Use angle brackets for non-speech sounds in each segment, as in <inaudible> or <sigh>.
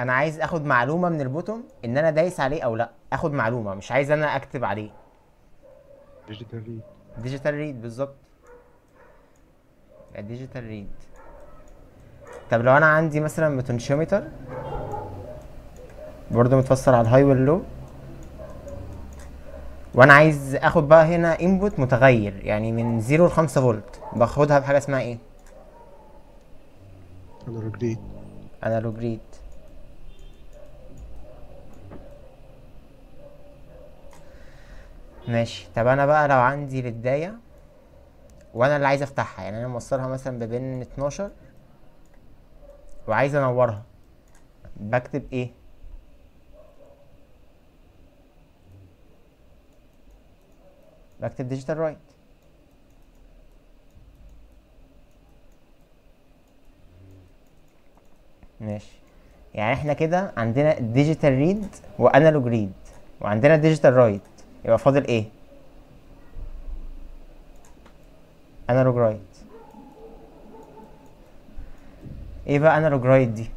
أنا عايز اخد معلومة من ال button ان أنا دايس عليه أو لا. اخد معلومة مش عايز أنا اكتب عليه. digital read digital read بالظبط. digital read طب لو أنا عندي مثلا potentiometer برضه متفصل على ال high وال low وأنا عايز اخد بقى هنا input متغير يعني من 0 ل 5 فولت. باخدها بحاجه اسمها إيه؟ analog read analog read ماشي. طب أنا بقى لو عندي LED اية وأنا اللي عايز أفتحها يعني أنا موصلها مثلا ب pin 12 وعايز أنورها بكتب إيه؟ بكتب digital write ماشي. يعني إحنا كده عندنا digital read و analog read وعندنا digital write يبقى فاضل إيه analog write إيه بقى analog write دي؟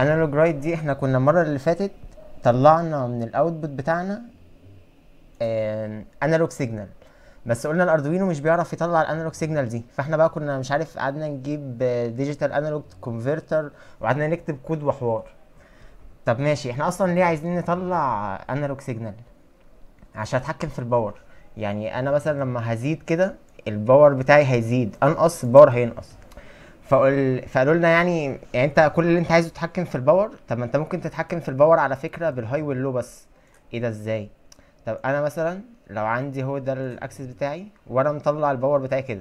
analog write دي إحنا كنا المرة اللي فاتت طلعنا من ال output بتاعنا analog signal بس قلنا الأردوينو مش بيعرف يطلع ال analog signal دي. فإحنا بقى كنا مش عارف قعدنا نجيب digital analog converter وقعدنا نكتب كود وحوار. طب ماشي إحنا أصلا ليه عايزين نطلع analog signal عشان اتحكم في ال power يعني أنا مثلا لما هزيد كده ال power بتاعي هيزيد انقص ال power هينقص. فقل... فقالوا لنا يعني يعني انت كل اللي انت عايزه تتحكم في ال power طب ما انت ممكن تتحكم في ال power على فكرة بال high وال low بس. إيه ده إزاي؟ طب أنا مثلا لو عندي هو ده ال axis بتاعي وأنا مطلع ال power بتاعي كده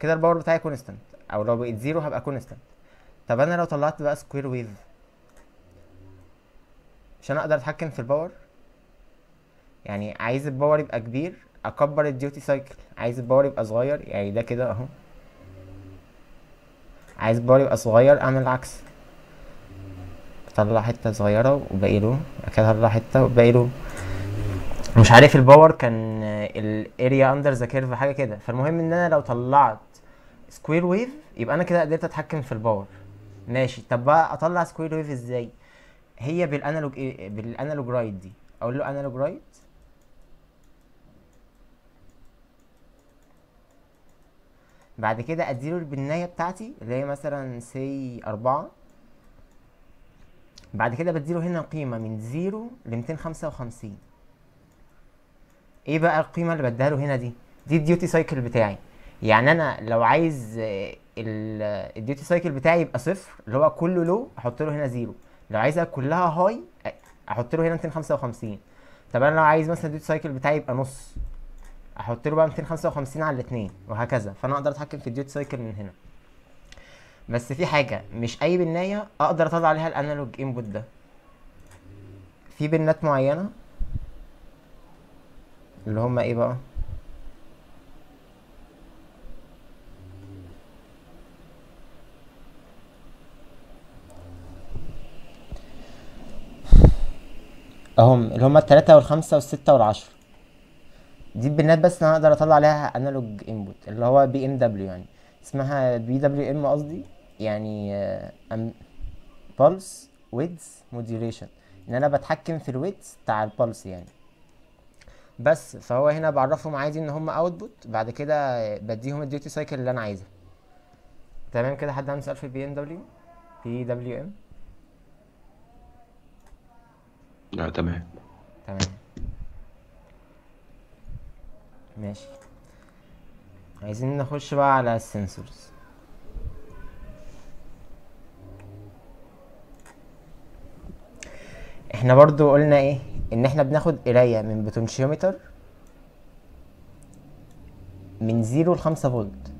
كده ال power بتاعي constant أو لو بقيت zero هبقى constant طب أنا لو طلعت بقى square wave عشان أقدر أتحكم في ال power يعني عايز ال power يبقى كبير أكبر ال duty cycle عايز ال power يبقى صغير يعني ده كده أهو. عايز ال power يبقى صغير أعمل العكس. أطلع حتة صغيرة وباقي له كده أطلع حتة وباقي له مش عارف ال power كان ال area under the curve حاجة كده. فالمهم إن أنا لو طلعت square wave يبقى أنا كده قدرت أتحكم في ال power ماشي. طب بقى أطلع square wave إزاي؟ هي بال analog إيه؟ بال analog write دي. أقول له analog write بعد كده أديله البناية بتاعتي اللي هي مثلا سي أربعة. بعد كده بديله هنا قيمة من zero خمسة وخمسين. إيه بقى القيمة اللي بديها له هنا دي؟ دي ال duty cycle بتاعي. يعني أنا لو عايز ال duty cycle بتاعي يبقى صفر اللي هو كله لو أحط له هنا zero لو عايزها كلها high أحط له هنا 255 طب أنا لو عايز مثلا ال duty cycle بتاعي يبقى نص. أحط له بقى 255 على الاثنين وهكذا. فأنا أقدر أتحكم في ال duty cycle من هنا. بس في حاجة مش أي بناية أقدر أطلع عليها ال analog input ده. في بنات معينة اللي هما إيه بقى؟ اهم اللي هما التلاتة والخمسة والستة والعشرة. دي البنات بس أنا أقدر أطلع عليها analog input اللي هو BMW يعني. اسمها PWM قصدي يعني pulse width modulation إن أنا بتحكم في ال width بتاع ال pulse يعني. بس فهو هنا بعرفهم عادي إن هم output بعد كده بديهم ال duty cycle اللي أنا عايزها. تمام كده؟ حد عنده سؤال في ال BMW PWM لا تمام. تمام. ماشي. عايزين نخش بقى على ال sensors. إحنا برضو قلنا إيه؟ ان إحنا بناخد قراية من potentiometer من zero لخمسة فولت.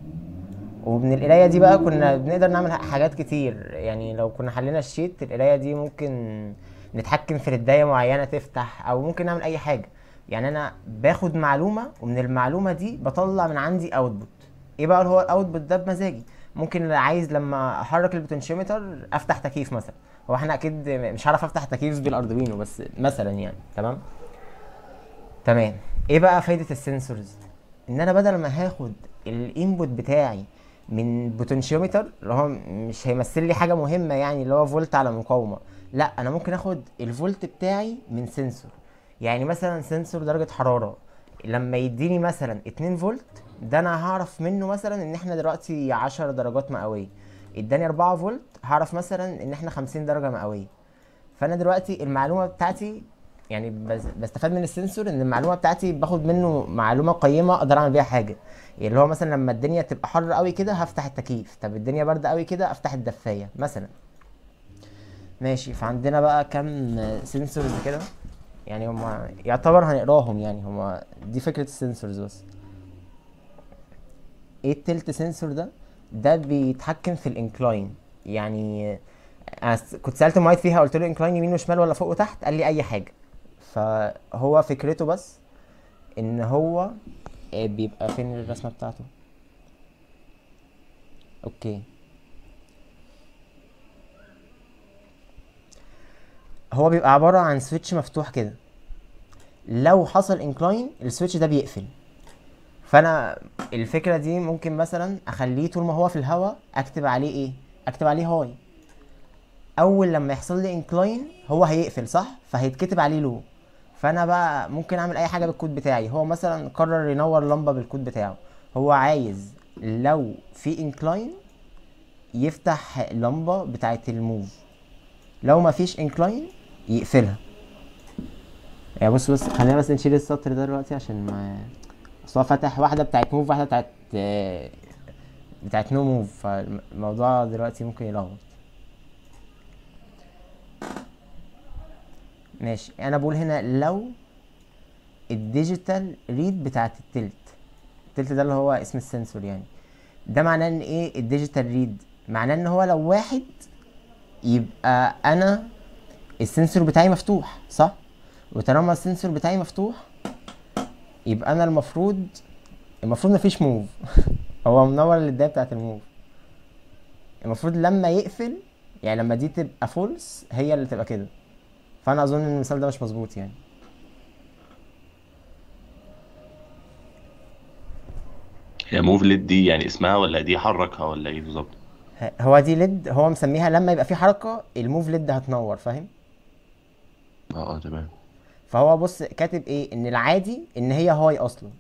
ومن القراية دي بقى كنا بنقدر نعمل حاجات كتير. يعني لو كنا حلينا ال sheet القراية دي ممكن نتحكم في ليداية معينة تفتح أو ممكن نعمل أي حاجة. يعني أنا باخد معلومة ومن المعلومة دي بطلع من عندي output إيه بقى اللي هو ال output ده بمزاجي؟ ممكن عايز لما أحرك ال potentiometer أفتح تكييف مثلا. هو إحنا أكيد مش هعرف أفتح تكييف بالاردوينو بس مثلا يعني. تمام؟ تمام. إيه بقى فايدة ال sensors؟ إن أنا بدل ما هاخد ال input بتاعي من potentiometer اللي هو مش هيمثل لي حاجة مهمة يعني اللي هو فولت على مقاومة. لا أنا ممكن آخد الفولت بتاعي من سنسور يعني مثلا سنسور درجة حرارة لما يديني مثلا 2 فولت ده أنا هعرف منه مثلا إن إحنا دلوقتي 10 درجات مئوية. اداني 4 فولت هعرف مثلا إن إحنا 50 درجة مئوية. فأنا دلوقتي المعلومة بتاعتي يعني بس- بستفاد من السنسور إن المعلومة بتاعتي باخد منه معلومة قيمة أقدر أعمل بيها حاجة. اللي هو مثلا لما الدنيا تبقى حر قوي كده هفتح التكييف. طب الدنيا برد قوي كده أفتح الدفاية مثلا. ماشي. فعندنا بقى كام sensors كده؟ يعني هما يعتبر هنقراهم يعني. هما دي فكرة ال sensors بس. إيه ال tilt sensor ده؟ ده بيتحكم في ال incline. يعني كنت سألت مايت فيها قلت له incline يمين وشمال ولا فوق وتحت؟ قال لي أي حاجة. فهو فكرته بس إن هو آه، بيبقى فين الرسمة بتاعته؟ okay. هو بيبقى عبارة عن switch مفتوح كده. لو حصل incline ال switch ده بيقفل. فأنا الفكرة دي ممكن مثلا أخليه طول ما هو في الهواء أكتب عليه إيه؟ أكتب عليه high. أول لما يحصل لي incline هو هيقفل صح؟ فهيتكتب عليه low فأنا بقى ممكن أعمل أي حاجة بالكود بتاعي. هو مثلا قرر ينور لمبة بالكود بتاعه. هو عايز لو في incline يفتح لمبة بتاعه ال move. لو ما فيش incline يقفلها. يعني بص بص خلينا بس نشيل السطر ده دلوقتي عشان ما هو فتح واحدة بتاعت move واحدة بتاعت بتاعت no move فالموضوع دلوقتي ممكن يلخبط. ماشي. أنا بقول هنا لو ال digital read بتاعت ال tilt. ال tilt ده اللي هو اسم ال sensor يعني. ده معناه إن إيه؟ ال digital read معناه إن هو لو واحد يبقى أنا ال sensor بتاعي مفتوح صح؟ وطالما ال sensor بتاعي مفتوح يبقى أنا المفروض المفروض مفيش move <laughs> هو منور ال LED بتاعت ال move المفروض لما يقفل يعني لما دي تبقى false هي اللي تبقى كده. فأنا أظن إن المثال ده مش مظبوط يعني. هي move LED دي يعني اسمها ولا دي حركها ولا إيه بالظبط؟ هو دي LED هو مسميها لما يبقى في حركة ال move LED هتنور فاهم؟ آه آه تمام. فهو بص كاتب إيه؟ إن العادي إن هي high أصلا.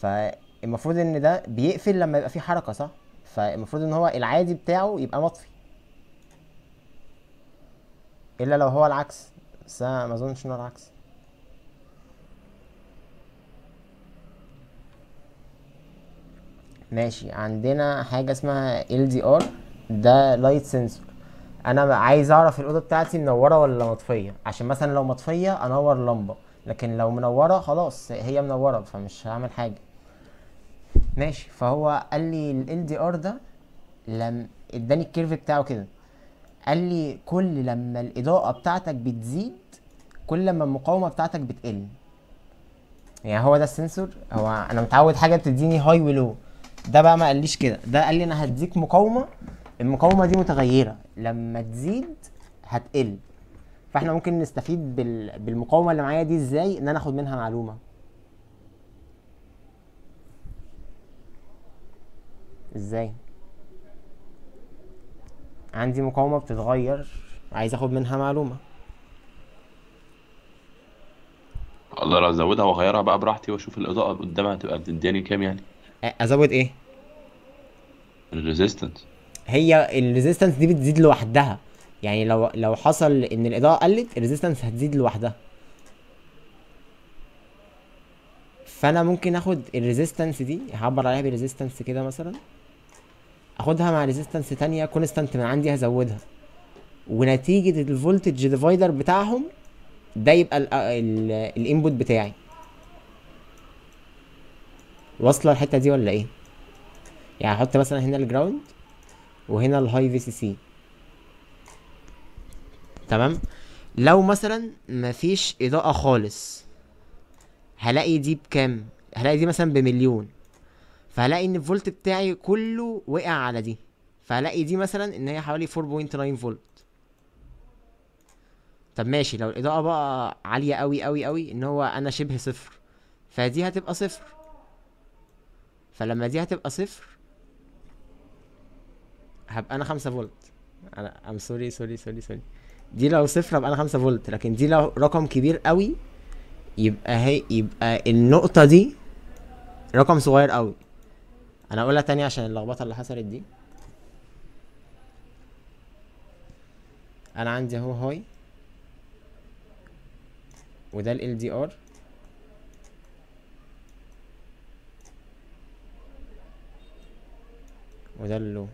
فالمفروض إن ده بيقفل لما يبقى في حركة صح؟ فالمفروض إن هو العادي بتاعه يبقى مطفي. إلا لو هو العكس. بس أنا ما أظنش إنه العكس. ماشي. عندنا حاجة اسمها LDR ده لايت سنسور أنا عايز اعرف الاوضه بتاعتي منوره ولا مطفيه؟ عشان مثلا لو مطفيه انور لمبه لكن لو منوره خلاص هي منوره فمش هعمل حاجة. ماشي. فهو قال لي ال LDR ده لم اداني ال curve بتاعه كده. قال لي كل لما الإضاءة بتاعتك بتزيد كل لما المقاومة بتاعتك بتقل. يعني هو ده ال sensor؟ هو أنا متعود حاجة بتديني high ولو ده بقى ما قاليش كده. ده قال لي أنا هديك مقاومة المقاومة دي متغيرة. لما تزيد هتقل. فاحنا ممكن نستفيد بال... بالمقاومة اللي معايا دي إزاي؟ ان أنا اخد منها معلومة. إزاي؟ عندي مقاومة بتتغير. عايز اخد منها معلومة. أقدر ازودها واغيرها بقى براحتي واشوف الاضاءة قدامها تبقى بتديني كام يعني؟ ازود إيه؟ الريزيستنس هي ال resistance دي بتزيد لوحدها. يعني لو لو حصل إن الإضاءة قلت ال resistance هتزيد لوحدها. فأنا ممكن آخد ال resistance دي هعبر عليها ب resistance كده مثلا. آخدها مع resistance تانية constant من عندي هزودها. ونتيجة ال voltage divider بتاعهم ده يبقى ال input بتاعي. واصلة الحتة دي ولا إيه؟ يعني هحط مثلا هنا ال ground وهنا ال high VCC تمام؟ لو مثلا مفيش إضاءة خالص هلاقي دي بكام؟ هلاقي دي مثلا بمليون. فهلاقي إن الفولت بتاعي كله وقع على دي. فهلاقي دي مثلا إن هي حوالي 4.9 فولت. طب ماشي لو الإضاءة بقى عالية قوي قوي قوي إن هو أنا شبه صفر. فدي هتبقى صفر. فلما دي هتبقى صفر هبقى أنا 5 فولت. أنا am sorry sorry sorry sorry دي لو صفر هبقى أنا 5 فولت لكن دي لو رقم كبير قوي يبقى هي يبقى النقطة دي رقم صغير قوي. أنا أقولها تاني عشان اللخبطة اللي حصلت دي. أنا عندي أهو high. وده ال LDR. وده ال low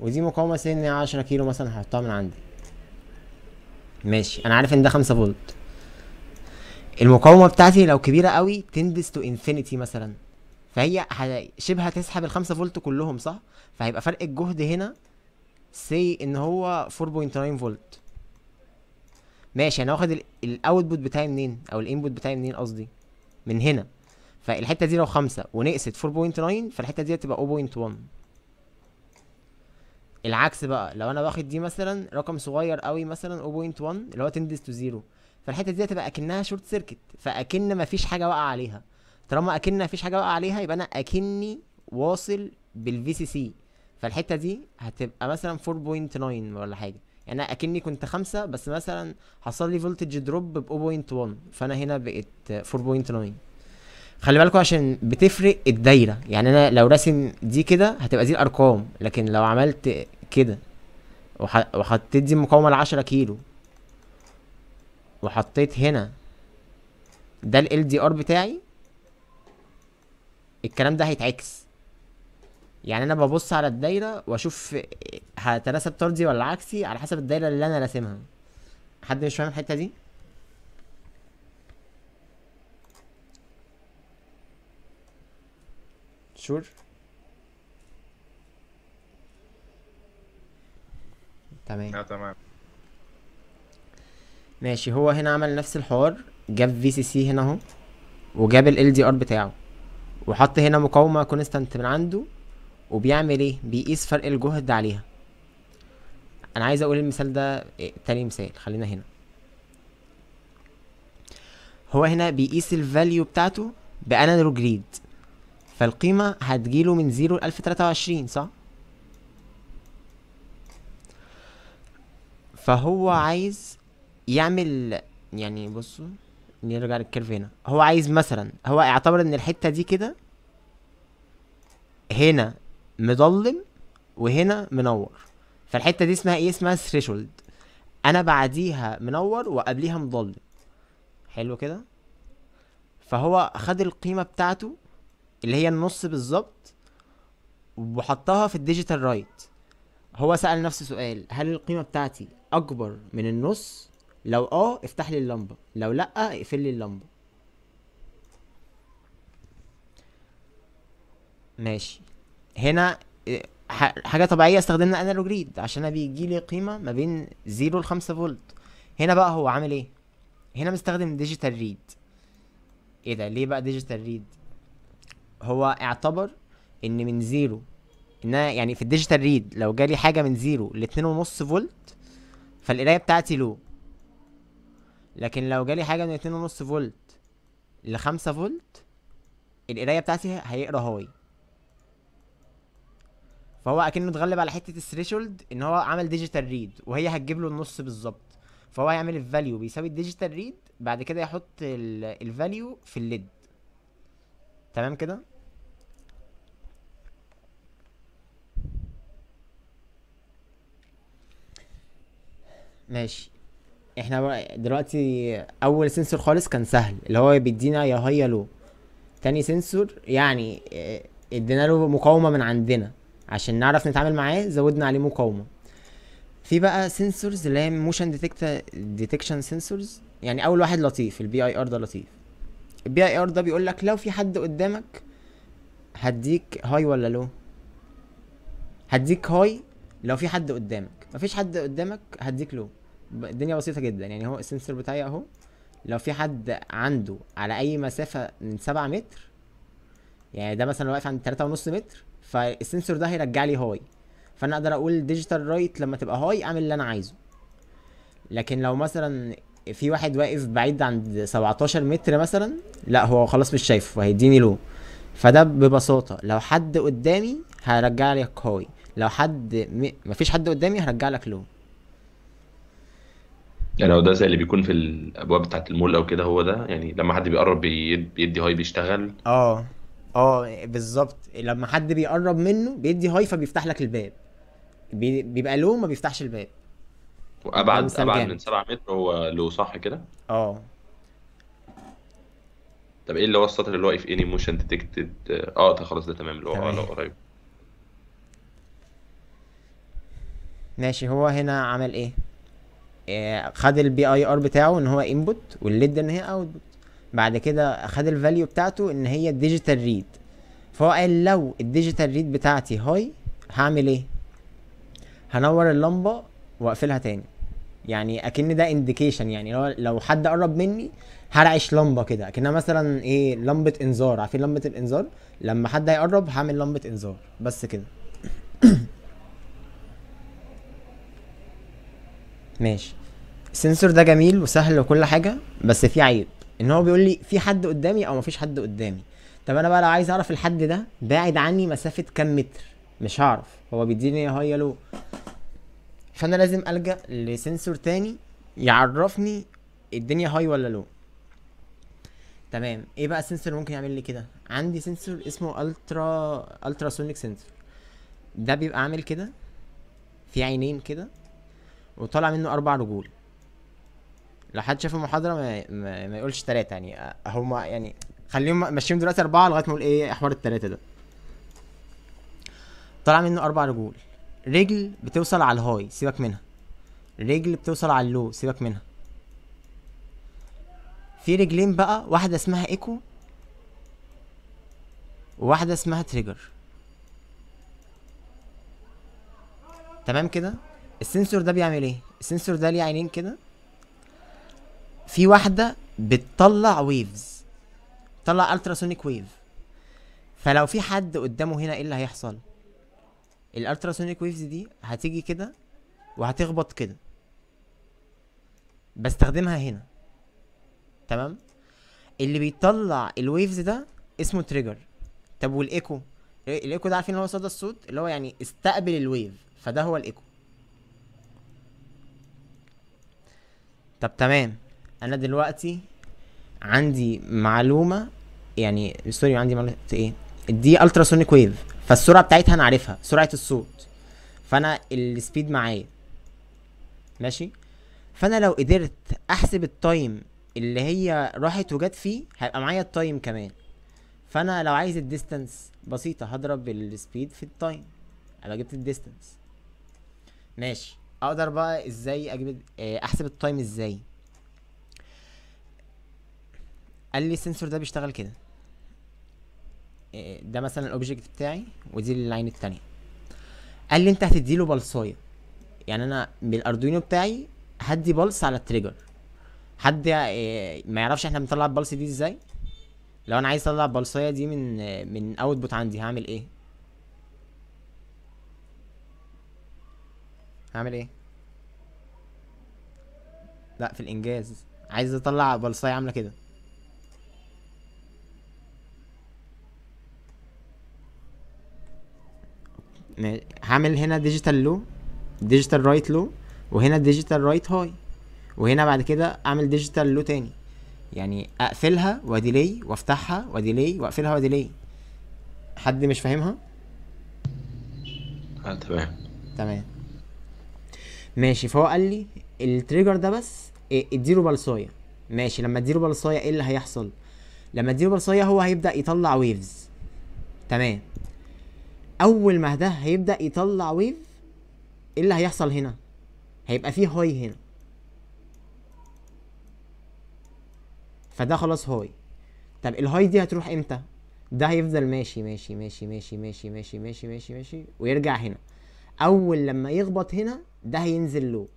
ودي مقاومة سن 10 كيلو مثلا هحطها من عندي. ماشي. أنا عارف إن ده 5 فولت. المقاومة بتاعتي لو كبيرة قوي tends to infinity مثلا. فهي شبه هتسحب ال 5 فولت كلهم صح؟ فهيبقى فرق الجهد هنا سي إن هو 4.9 فولت. ماشي. أنا واخد ال output بتاعي منين؟ أو ال input بتاعي منين قصدي؟ من هنا. فالحتة دي لو خمسة ونقست 4.9 فالحتة دي هتبقى 0.1 العكس بقى لو أنا واخد دي مثلا رقم صغير قوي مثلا 0.1 اللي هو tends to zero فالحتة دي هتبقى أكنها short circuit فأكن مفيش حاجة واقعة عليها. طالما اكن مفيش حاجة واقعة عليها يبقى أنا أكني واصل بال VCC فالحتة دي هتبقى مثلا 4.9 ولا حاجة. يعني أنا أكني كنت خمسة بس مثلا حصل لي voltage drop ب 0.1 فأنا هنا بقيت 4.9 خلي بالكوا عشان بتفرق الدايرة. يعني أنا لو راسم دي كده هتبقى دي الأرقام لكن لو عملت كده وح... وحطيت دي مقاومة ل 10 كيلو وحطيت هنا ده ال LDR بتاعي الكلام ده هيتعكس. يعني أنا ببص على الدايرة وأشوف هتناسب طردي ولا عكسي على حسب الدايرة اللي أنا راسمها. حد مش فاهم الحتة دي؟ sure. تمام. آه تمام. ماشي هو هنا عمل نفس الحوار جاب VCC هنا اهو وجاب ال LDR بتاعه وحط هنا مقاومة constant من عنده وبيعمل إيه؟ بيقيس فرق الجهد عليها. أنا عايز أقول المثال ده إيه، تاني مثال خلينا هنا. هو هنا بيقيس ال value بتاعته ب analog read فالقيمة هتجيله من zero ل 1023 صح؟ فهو عايز يعمل يعني بصوا نرجع لل curve هنا. هو عايز مثلا هو اعتبر إن الحتة دي كده هنا مضلم وهنا منور. فالحتة دي اسمها إيه؟ اسمها threshold أنا بعديها منور وقبليها مضلم حلو كده؟ فهو خد القيمة بتاعته اللي هي النص بالظبط وحطها في ال digital write هو سأل نفسه سؤال هل القيمة بتاعتي أكبر من النص؟ لو آه افتح لي اللمبة. لو لأ اقفل لي اللمبة. ماشي. هنا ح- حاجة طبيعية استخدمنا analog read عشان بيجي لي قيمة ما بين zero لخمسة فولت. هنا بقى هو عامل إيه؟ هنا مستخدم digital read إيه ده؟ ليه بقى digital read؟ هو اعتبر إن من zero. إن أنا يعني في ال digital read لو جالي حاجة من zero لاتنين ونص فولت فالقراية بتاعتي low لكن لو جالي حاجة من اتنين ونص فولت لخمسة فولت القراية بتاعتي هيقرا high. فهو أكنه اتغلب على حتة ال threshold إن هو عمل digital read وهي هتجيب له النص بالظبط. فهو هيعمل ال value بيساوي ال digital read بعد كده يحط ال value في ال LED تمام كده؟ ماشي. إحنا دلوقتي أول sensor خالص كان سهل اللي هو بيدينا يا high يا low. تاني sensor يعني آه، ادينا له مقاومة من عندنا عشان نعرف نتعامل معاه زودنا عليه مقاومة. في بقى sensors اللي هي motion detection sensors يعني أول واحد لطيف ال PIR ده لطيف. ال PIR ده بيقول لك لو في حد قدامك هديك high ولا low؟ هديك high لو في حد قدامك. مفيش حد قدامك هديك low. الدنيا بسيطة جدا. يعني هو ال sensor بتاعي أهو لو في حد عنده على أي مسافة من سبعة متر يعني ده مثلا واقف عند تلاتة ونص متر فال sensor ده هيرجع لي high. فأنا أقدر أقول digital write لما تبقى high أعمل اللي أنا عايزه. لكن لو مثلا في واحد واقف بعيد عند 17 متر مثلا لا هو خلاص مش شايفه وهيديني low فده ببساطة. لو حد قدامي هرجع لك هاي. لو حد م... مفيش حد قدامي هرجع لك لو يعني هو ده زي اللي بيكون في الأبواب بتاعت المول أو كده هو ده؟ يعني لما حد بيقرب بيد- بيدي هاي بيشتغل؟ آه آه بالظبط. لما حد بيقرب منه بيدي هاي فبيفتح لك الباب. بي... بيبقى لو ما بيفتحش الباب. ده وابعد مثال أبعد جامد. من 7 متر هو له صح كده؟ آه. طب إيه اللي هو السطر اللي هو if any motion detected آه ده خلاص ده تمام. اللي هو آه تمام. لو قريب. ماشي هو هنا عمل إيه؟ خد ال PIR بتاعه إن هو input وال LED إن هي output بعد كده خد ال value بتاعته إن هي digital read فهو قال لو ال digital read بتاعتي high هعمل إيه؟ هنور اللمبة وأقفلها تاني. يعني أكن ده انديكيشن يعني لو لو حد قرب مني هرعش لمبة كده. اكنها مثلا إيه لمبة إنذار. عارفين لمبة الإنذار؟ لما حد هيقرب هعمل لمبة إنذار. بس كده. ماشي. السنسور ده جميل وسهل وكل حاجة بس فيه عيب إن هو بيقول لي في حد قدامي أو مفيش حد قدامي. طب أنا بقى لو عايز أعرف الحد ده باعد عني مسافة كام متر؟ مش هعرف. هو بيديني high low. فأنا لازم ألجأ ل sensor تاني يعرفني الدنيا high ولا low. تمام. إيه بقى ال sensor ممكن يعمل لي كده؟ عندي sensor اسمه ultra ultrasonic sensor. ده بيبقى عامل كده في عينين كده وطالع منه أربع رجول. لو حد شاف المحاضرة ما, ما, ما يقولش ثلاثة يعني هما يعني خليهم ماشيين دلوقتي أربعة لغاية ما أقول إيه حوار الثلاثه ده. طالع منه أربع رجول. رجل بتوصل على ال high سيبك منها. رجل بتوصل على ال low سيبك منها. في رجلين بقى واحدة اسمها إيكو وواحدة اسمها trigger. تمام كده؟ ال sensor ده بيعمل إيه؟ ال sensor ده ليه عينين كده. في واحدة بتطلع waves تطلع ultrasonic wave فلو في حد قدامه هنا إيه اللي هيحصل؟ ال ultrasonic waves دي هتيجي كده وهتخبط كده. بستخدمها هنا. تمام؟ اللي بيطلع ال waves ده اسمه trigger طب والايكو الايكو ده عارفين اللي هو صدى الصوت؟ اللي هو يعني استقبل ال wave فده هو الايكو طب تمام. أنا دلوقتي عندي معلومة يعني sorry عندي معلومة إيه؟ دي ultrasonic wave فالسرعة بتاعتها أنا عارفها سرعة الصوت. فأنا ال speed معايا. ماشي؟ فأنا لو قدرت أحسب ال time اللي هي راحت وجت فيه هيبقى معايا ال time كمان. فأنا لو عايز ال distance بسيطة هضرب ال speed في ال time ابقى جبت ال distance ماشي؟ أقدر بقى إزاي أجيب آه، احسب ال time إزاي. قال لي ال sensor ده بيشتغل كده. آه، ده مثلا ال object بتاعي ودي ال line التانية. قال لي انت هتديله pulse ايه يعني أنا بال Arduino بتاعي هدي pulse على ال trigger حد آه، ما يعرفش إحنا بنطلع ال pulse دي إزاي؟ لو أنا عايز اطلع ال pulse ايه دي من من output عندي هعمل إيه؟ هعمل إيه؟ لا في الإنجاز. عايز أطلع pulse ايه عاملة كده. هعمل هنا digital low digital write low وهنا digital write high وهنا بعد كده أعمل digital low تاني. يعني أقفلها و delay وأفتحها و delay وأقفلها و delay حد مش فاهمها؟ آه تمام. تمام. ماشي فهو قال لي ال trigger ده بس إيه، اديله pulse ايه ماشي لما اديله pulse ايه إيه اللي هيحصل؟ لما اديله pulse ايه هو هيبدأ يطلع waves تمام. أول ما ده هيبدأ يطلع wave إيه اللي هيحصل هنا؟ هيبقى فيه high هنا. فده خلاص high طب ال high دي هتروح إمتى؟ ده هيفضل ماشي ماشي ماشي ماشي ماشي ماشي ماشي ماشي ماشي ويرجع هنا. أول لما يخبط هنا ده هينزل low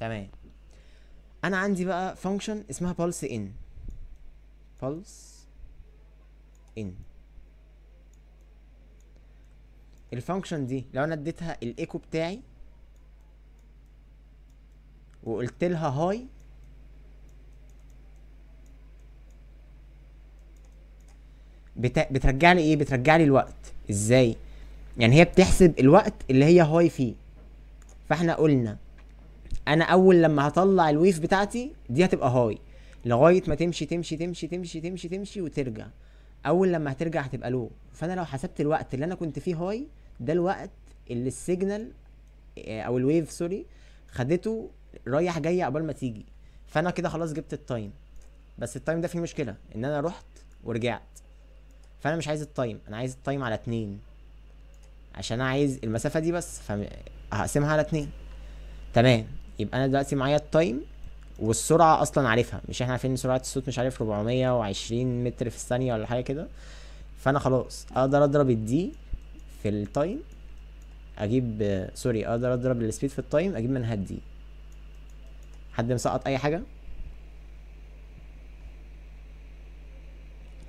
تمام. أنا عندي بقى function اسمها pulse in. pulse in. ال function دي لو أنا اديتها الايكو بتاعي وقلت لها high بت... بترجع لي إيه؟ بترجع لي الوقت. إزاي؟ يعني هي بتحسب الوقت اللي هي high فيه. فاحنا قلنا أنا أول لما هطلع ال wave بتاعتي دي هتبقى high. لغاية ما تمشي تمشي تمشي تمشي تمشي تمشي وترجع. أول لما هترجع هتبقى low فأنا لو حسبت الوقت اللي أنا كنت فيه high ده الوقت اللي ال signal آه، أو ال wave sorry خدته رايح جاي عقبال ما تيجي. فأنا كده خلاص جبت ال time بس ال time ده فيه مشكلة إن أنا رحت ورجعت. فأنا مش عايز ال time أنا عايز ال time على اتنين. عشان أنا عايز المسافة دي بس فهقسمها على اتنين. تمام. يبقى أنا دلوقتي معايا ال time والسرعة أصلا عارفها. مش إحنا عارفين سرعة الصوت مش عارف 420 متر في الثانية ولا حاجة كده؟ فأنا خلاص أقدر أضرب ال D في ال time أجيب sorry أقدر أضرب ال speed في ال time أجيب منها ال D حد مسقط أي حاجة؟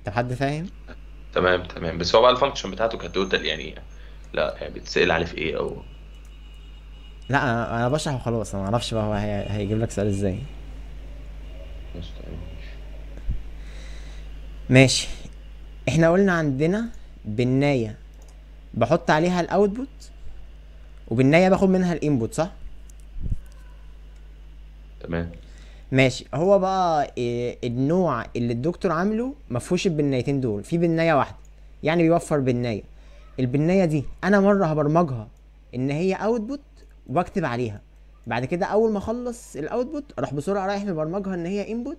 طب حد فاهم؟ تمام تمام. بس هو بقى ال function بتاعته كانت total يعني لا يعني بتسأل عليه في إيه أو؟ لا أنا أنا بشرح وخلاص أنا ما أعرفش بقى هو هي... هيجيب لك سؤال إزاي. ماشي إحنا قلنا عندنا بناية بحط عليها ال output وبناية باخد منها ال input صح؟ تمام. ماشي. هو بقى إيه النوع اللي الدكتور عامله مفهوش البنايتين دول في بناية واحدة يعني بيوفر بناية البناية دي أنا مرة هبرمجها إن هي output وأكتب عليها. بعد كده أول ما أخلص ال output أروح بسرعة رايح مبرمجها إن هي input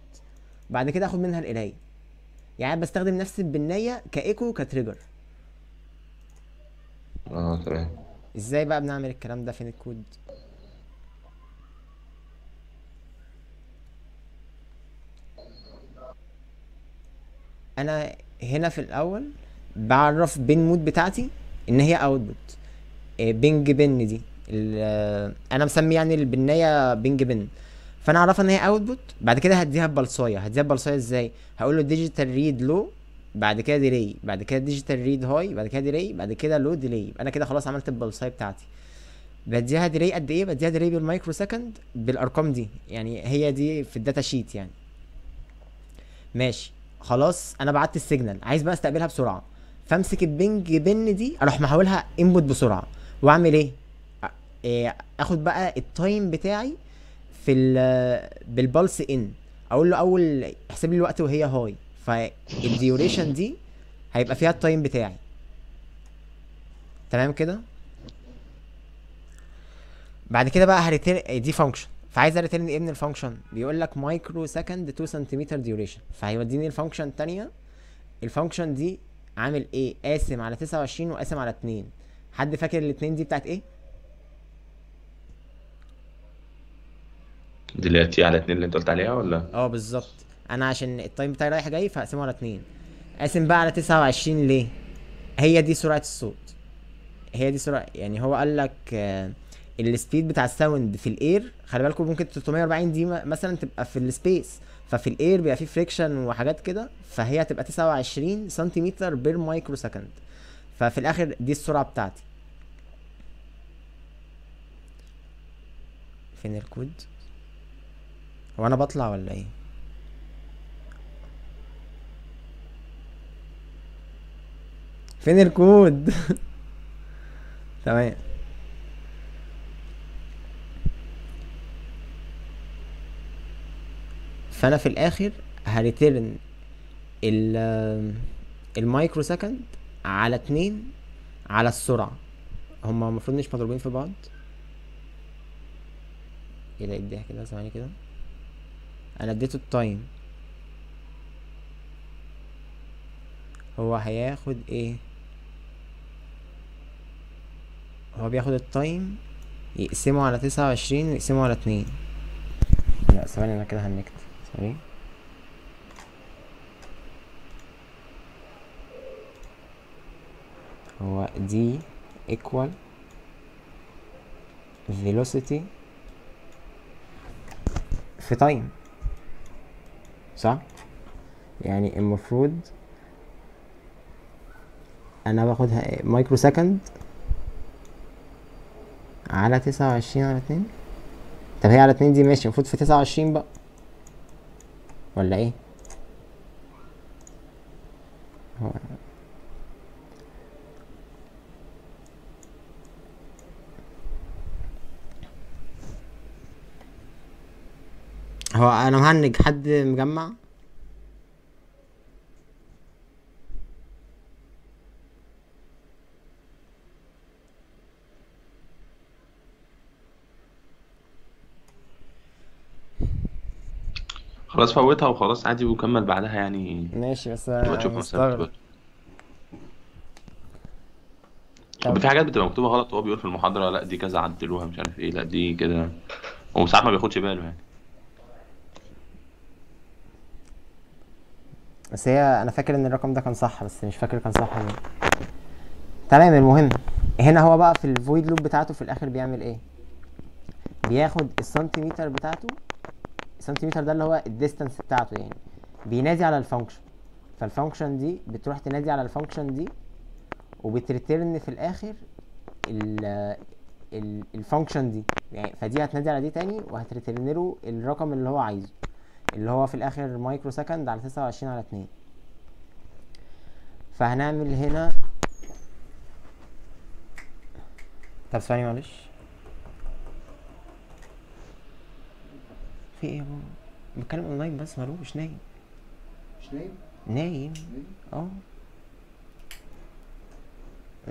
بعد كده آخد منها القراية يعني بستخدم نفس البناية ك echo ك trigger آه تمام. إزاي بقى بنعمل الكلام ده؟ فين الكود؟ أنا هنا في الأول. بعرف pin mode بتاعتي إن هي output ping pin دي. آه، أنا مسمي يعني البنايه ping pin. فأنا أعرفها إن هي output بعد كده هديها ببلصايه هديها ببلصايه إزاي؟ هقول له digital write low بعد كده delay بعد كده digital write high بعد كده delay بعد كده low delay أنا كده خلاص عملت البلصايه بتاعتي. بديها delay قد إيه؟ بديها delay بال microsecond بالأرقام دي. يعني هي دي في ال data sheet يعني. ماشي. خلاص أنا بعت ال signal. عايز بقى أستقبلها بسرعة. فامسك ال ping pin دي أروح محولها input بسرعة. واعمل إيه؟ إيه، اخد بقى ال time بتاعي في ال بال pulse in أقول له اول احسب لي الوقت وهي high فال duration دي هيبقى فيها ال time بتاعي. تمام كده؟ بعد كده بقى ه return دي function فعايز ا return إيه من ال function بيقول لك microsecond to centimeter duration فهيوديني ال function التانية ال function دي عامل إيه؟ قاسم على 29 وقاسم على 2 حد فاكر الاتنين دي بتاعت إيه؟ دي اللي هي T على اتنين اللي أنت قلت عليها ولا؟ آه بالظبط. أنا عشان ال time بتاعي رايح جاي فاقسمه على 2 قاسم بقى على 29 ليه؟ هي دي سرعة الصوت. هي دي سرعة يعني هو قال لك آه، ال speed بتاع ال sound في ال air خلي بالكم ممكن 340 دي مثلا تبقى في ال space. ففي ال air بيبقى فيه friction وحاجات كده فهي هتبقى 29 سنتيمتر per microsecond ففي الآخر دي السرعة بتاعتي. فين الكود؟ هو أنا بطلع ولا إيه؟ فين الكود؟ <laughs> تمام. فأنا في الآخر ه return ال ال microsecond على اتنين على السرعة. هما المفروض مش مضروبين في بعض. إيه ده؟ الضحك كده ثواني كده. أنا اديته ال time. هو هياخد إيه؟ هو بياخد ال time يقسمه على تسعة وعشرين ويقسمه على اتنين. لا ثواني أنا كده هنجت. sorry هو D equal velocity في time صح؟ يعني المفروض أنا باخدها microsecond على تسعة وعشرين على اتنين. طب هي على اتنين دي ماشي المفروض في تسعة وعشرين بقى. ولا إيه؟ هو هو أنا مهنج حد مجمع؟ خلاص فوتها وخلاص عادي وكمل بعدها يعني. ماشي بس تبقى أنا تشوف مثلا مستغرب. تبقى طب في حاجات بتبقى مكتوبة غلط وهو بيقول في المحاضرة لا دي كذا عدلوها مش عارف إيه لا دي كده. هو ساعات ما بياخدش باله يعني. بس هي أنا فاكر إن الرقم ده كان صح بس مش فاكر كان صح ولا لأ. تمام المهم هنا هو بقى في الفويد لوب بتاعته في الآخر بيعمل إيه؟ بياخد السنتيمتر بتاعته السنتيمتر ده اللي هو ال distance بتاعته يعني. بينادي على ال function فال function دي بتروح تنادي على ال function دي وبت return في الآخر ال ال ال function دي. يعني فدي هتنادي على دي تاني وهت return له الرقم اللي هو عايزه اللي هو في الآخر microsecond على تسعة وعشرين على اتنين. فهنعمل هنا طب ثواني معلش. في إيه؟ يا بابا بتكلم أونلاين بس مالو مش نايم. مش نايم؟ نايم. آه.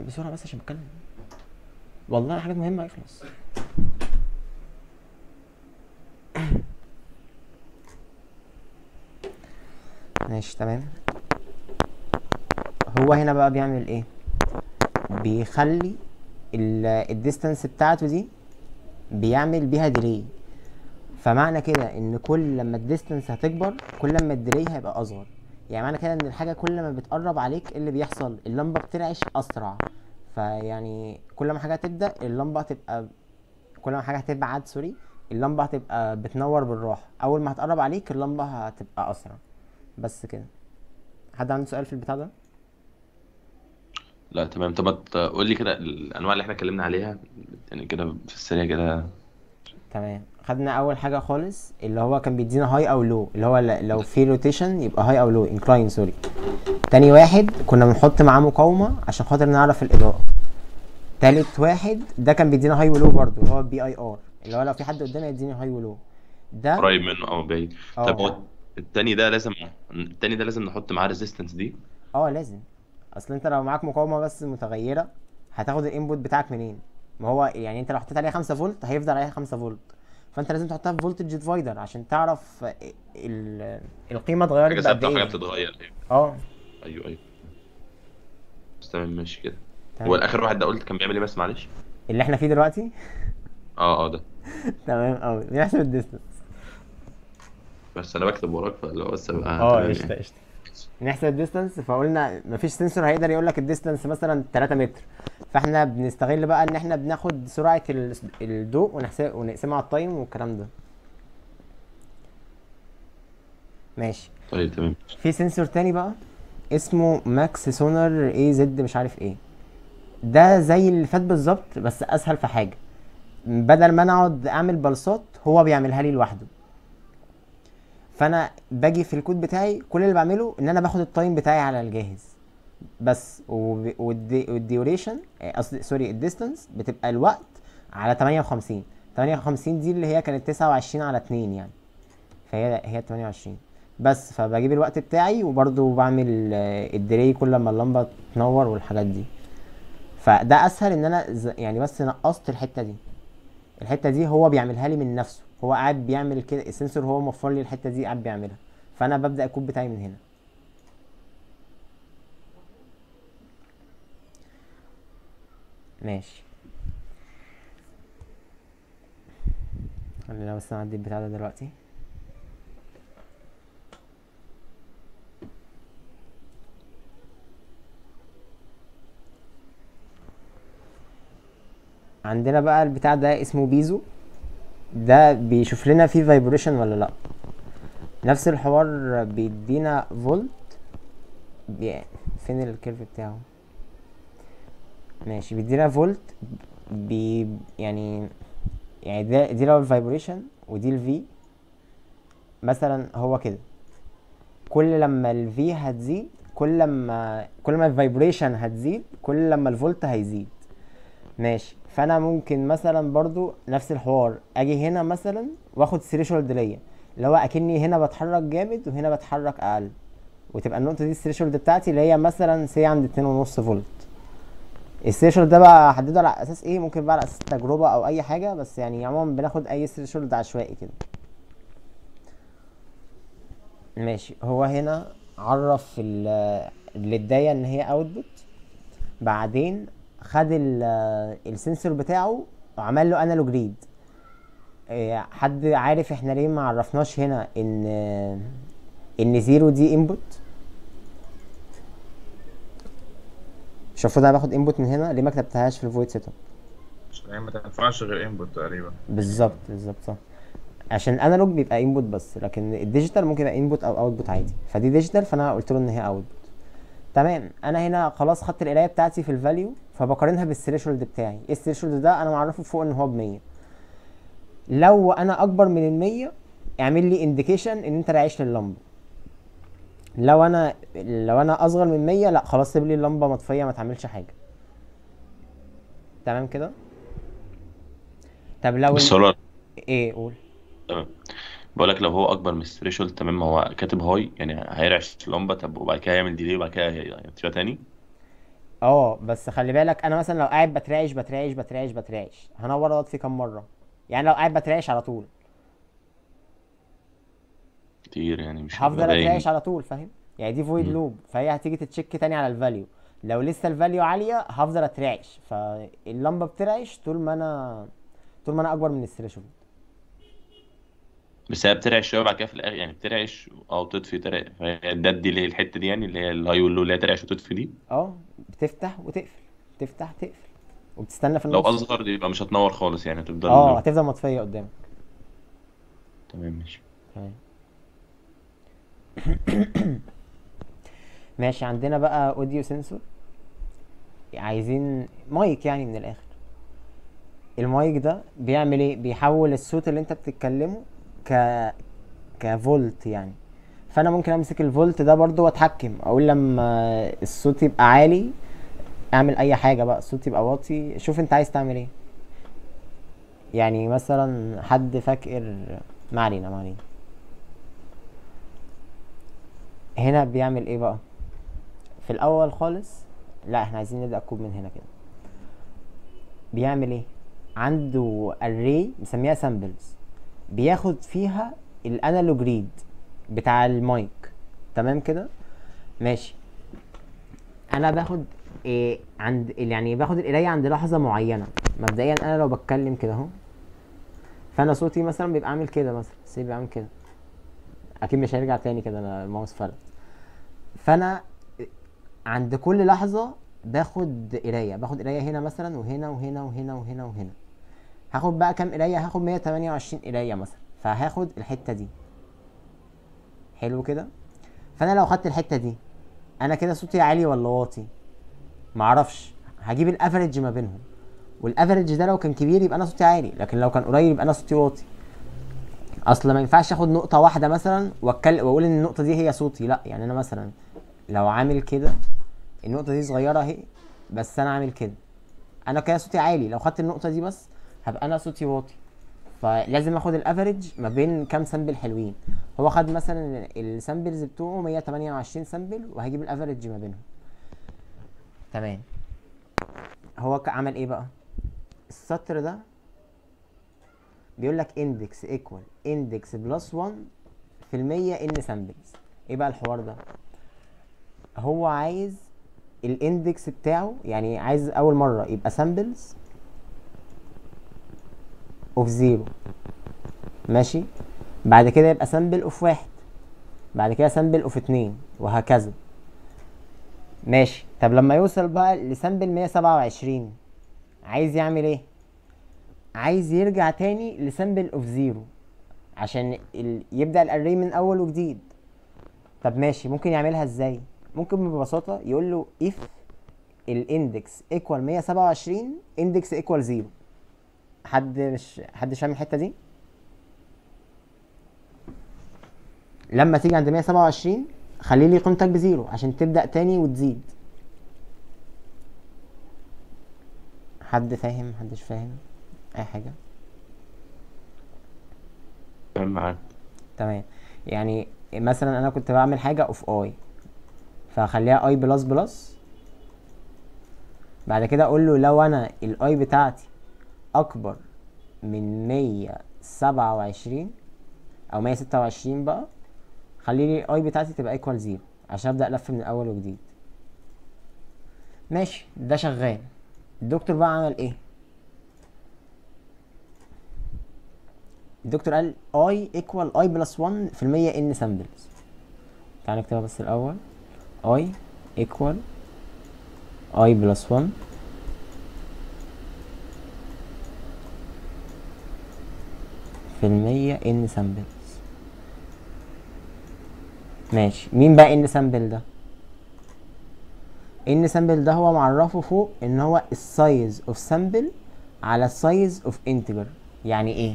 بسرعة بس عشان بتكلم. والله حاجات مهمة يخلص <coughs> ماشي تمام. هو هنا بقى بيعمل إيه؟ بيخلي ال distance بتاعته دي بيعمل بيها delay فمعنى كده إن كل لما ال distance هتكبر كل لما ال delay هيبقى أصغر. يعني معنى كده إن الحاجة كل ما بتقرب عليك إيه اللي بيحصل؟ اللمبة بترعش أسرع. فيعني كل ما حاجة تبدأ اللمبة هتبقى كل ما حاجة هتبعد sorry اللمبة هتبقى بتنور بالراحة. أول ما هتقرب عليك اللمبة هتبقى أسرع. بس كده. حد عنده سؤال في البتاع ده؟ لا تمام. طب ما تقول لي كده الأنواع اللي إحنا اتكلمنا عليها. يعني كده في السريع كده. تمام. خدنا أول حاجة خالص اللي هو كان بيدينا high أو low اللي هو لو في rotation يبقى high أو low incline sorry تاني واحد كنا بنحط معاه مقاومة عشان خاطر نعرف الإضاءة. تالت واحد ده كان بيدينا high و low برضو اللي هو PIR اللي هو لو في حد قدامي يديني high و low ده قريب منه أو بعيد. طب آه هو التاني ده لازم التاني ده لازم نحط معاه resistance دي؟ آه لازم. أصل أنت لو معاك مقاومة بس متغيرة هتاخد ال input بتاعك منين؟ ما هو يعني أنت لو حطيت عليها 5 فولت هيفضل عليها 5 فولت. فانت لازم تحطها في voltage divider عشان تعرف ال- القيمة حاجة اتغيرت بقد إيه. بتتغير. آه. أيوه أيوه. بس تمام ماشي كده. هو الآخر واحد ده قلت كان بيعمل إيه بس؟ معلش. اللي إحنا فيه دلوقتي؟ آه آه ده. <laughs> تمام قوي بنحسب ال distance بس أنا بكتب وراك فاللي هو بس آه قشطة يعني. قشطة. نحسب ال distance فقلنا مفيش sensor هيقدر يقول لك ال distance مثلا 3 متر. فاحنا بنستغل بقى ان إحنا بناخد سرعة ال- الضوء ونحسب ونقسمها على ال time والكلام ده. ماشي. طيب تمام. في sensor تاني بقى اسمه MaxSonar EZ مش عارف إيه. ده زي اللي فات بالظبط بس أسهل في حاجة. بدل ما أنا أقعد أعمل pulseات هو بيعملها لي لوحده. فانا باجي في الكود بتاعي كل اللي بعمله ان أنا باخد ال time بتاعي على الجاهز. بس وال duration آه، قصدي sorry ال distance بتبقى الوقت على 58 58 دي اللي هي كانت 29 على 2 يعني. فهي هي 28 بس فبجيب الوقت بتاعي وبرضو بعمل آه، ال delay كل لما اللمبة تنور والحاجات دي. فده أسهل إن أنا يعني بس نقصت الحتة دي. الحتة دي هو بيعملها لي من نفسه. هو قاعد بيعمل كده السنسور هو موفر لي الحتة دي قاعد بيعملها. فأنا ببدأ الكود بتاعي من هنا. ماشي. خلينا بس نعدي البتاع ده دلوقتي. عندنا بقى البتاع ده اسمه piezo. ده بيشوف لنا فيه vibration ولا لا؟ نفس الحوار بيدينا فولت بي... فين ال curve بتاعه؟ ماشي بيدينا فولت بي يعني يعني ده دي لو ال vibration ودي ال V مثلا هو كده. كل لما ال V هتزيد كل لما كل ما ال vibration هتزيد كل لما الفولت هيزيد. ماشي. فانا ممكن مثلا برضو نفس الحوار أجي هنا مثلا واخد threshold ليا اللي هو اكني هنا بتحرك جامد وهنا بتحرك أقل. وتبقى النقطة دي ال threshold بتاعتي اللي هي مثلا say عند 2.5 فولت. ال threshold ده بقى احدده على أساس إيه؟ ممكن بقى على أساس تجربة أو أي حاجة بس يعني عموما بناخد أي threshold عشوائي كده. ماشي. هو هنا عرف ال- لل LED إن هي output بعدين خد ال- sensor بتاعه وعمل له analog read إيه، حد عارف إحنا ليه ما عرفناش هنا ان ان zero دي input مش المفروض أنا باخد input من هنا ليه ما كتبتهاش في ال void setup عشان ما تنفعش غير input تقريبا. بالظبط بالظبط صح. عشان ال analog بيبقى input بس لكن ال digital ممكن يبقى input أو output عادي. فدي digital فأنا قلت له إن هي output تمام أنا هنا خلاص خدت القراية بتاعتي في ال value فبقارنها بال threshold بتاعي. ال threshold ده أنا معرفه فوق إن هو ب 100 لو أنا أكبر من ال 100 اعمل لي indication إن أنت رعش للمبة. لو أنا لو أنا أصغر من 100 لا خلاص سيب لي اللمبة مطفية ما تعملش حاجة. تمام كده؟ طب لو بس هو إيه قول. تمام. بقول لك لو هو أكبر من ال threshold تمام هو كاتب high يعني هيرعش اللمبه طب وبعد كده هيعمل delay وبعد كده هيطفيها تاني؟ آه بس خلي بالك أنا مثلا لو قاعد بترعش بترعش بترعش بترعش. هنور واطفي كام مرة؟ يعني لو قاعد بترعش على طول. كتير يعني مش هفضل هيبقى باين أترعش على طول فاهم؟ يعني دي void مم. loop فهي هتيجي تcheck تاني على ال value لو لسه ال value عالية هفضل أترعش. فاللمبة بترعش طول ما أنا طول ما أنا أكبر من ال threshold بس هي بترعش شوية بعد كده في الآخر يعني بترعش أو تطفي ترعش فهي ده ال delay الحتة دي يعني اللي هي ال high وال low اللي هي ترعش وتطفي دي؟ آه. بتفتح وتقفل تفتح تقفل وبتستنى في لو النص. أصغر يبقى مش هتنور خالص يعني هتفضل آه هتفضل مطفية قدامك. تمام ماشي. تمام. <coughs> ماشي عندنا بقى أوديو سنسور. عايزين مايك يعني من الآخر. المايك ده بيعمل إيه؟ بيحول الصوت اللي أنت بتتكلمه ك كفولت يعني. فأنا ممكن أمسك الفولت ده برضو وأتحكم. أقول لما الصوت يبقى عالي اعمل اي حاجة بقى الصوت يبقى واطي. شوف انت عايز تعمل إيه. يعني مثلا حد فاكر ما علينا ما علينا. هنا بيعمل إيه بقى؟ في الأول خالص لا إحنا عايزين نبدأ كوب من هنا كده. بيعمل إيه؟ عنده array مسميها samples. بياخد فيها ال analog read بتاع المايك. تمام كده؟ ماشي. أنا باخد إيه عند يعني باخد القرايه عند لحظة معينة. مبدئيا أنا لو بتكلم كده أهو. فأنا صوتي مثلا بيبقى عامل كده مثلا say بيبقى عامل كده. أكيد مش هيرجع تاني كده أنا الماوس فلت فأنا عند كل لحظة باخد قرايه باخد قرايه هنا مثلا وهنا وهنا وهنا وهنا وهنا. هاخد بقى كام قرايه هاخد 128 قرايه مثلا. فهاخد الحتة دي. حلو كده؟ فأنا لو خدت الحتة دي أنا كده صوتي عالي ولا واطي؟ معرفش. هجيب ال average ما بينهم. وال average ده لو كان كبير يبقى أنا صوتي عالي لكن لو كان قليل يبقى أنا صوتي واطي. أصل ما ينفعش آخد نقطة واحدة مثلا وأتكلم وأقول إن النقطة دي هي صوتي. لأ يعني أنا مثلا لو عامل كده النقطة دي صغيرة أهي بس أنا عامل كده. أنا كده صوتي عالي. لو خدت النقطة دي بس هبقى أنا صوتي واطي. فلازم آخد ال average ما بين كام sample حلوين. هو خد مثلا ال samples بتوعه 128 sample وهجيب ال average ما بينهم. تمام. هو عمل إيه بقى؟ السطر ده بيقول لك index equal index plus 1 في المية n samples إيه بقى الحوار ده؟ هو عايز ال index بتاعه يعني عايز أول مرة يبقى samples of zero ماشي؟ بعد كده يبقى sample of واحد. بعد كده sample of اتنين وهكذا. ماشي. طب لما يوصل بقى ل sample 127 عايز يعمل إيه؟ عايز يرجع تاني ل sample of zero عشان ال... يبدأ ال array من أول وجديد. طب ماشي ممكن يعملها إزاي؟ ممكن ببساطة يقول له if ال index equal 127 index equal zero حد مش حد فاهم الحتة دي؟ لما تيجي عند 127 خلي لي قيمتك ب zero عشان تبدأ تاني وتزيد. حد فاهم؟ محدش فاهم؟ أي حاجة؟ فاهم معاك. تمام. يعني مثلا أنا كنت بعمل حاجة of i فأخليها i plus plus بعد كده أقول له لو أنا ال i بتاعتي أكبر من 127 أو 126 بقى خلي لي ال i بتاعتي تبقى equal zero عشان أبدأ ألف من الأول وجديد. ماشي ده شغال. الدكتور بقى عمل إيه؟ الدكتور قال i equal i plus 1 في المية n samples تعال نكتبها بس الأول. i equal i plus 1 في المية n samples ماشي. مين بقى n sample ده؟ n sample ده هو معرفه فوق إن هو ال size of sample على ال size of integer يعني إيه؟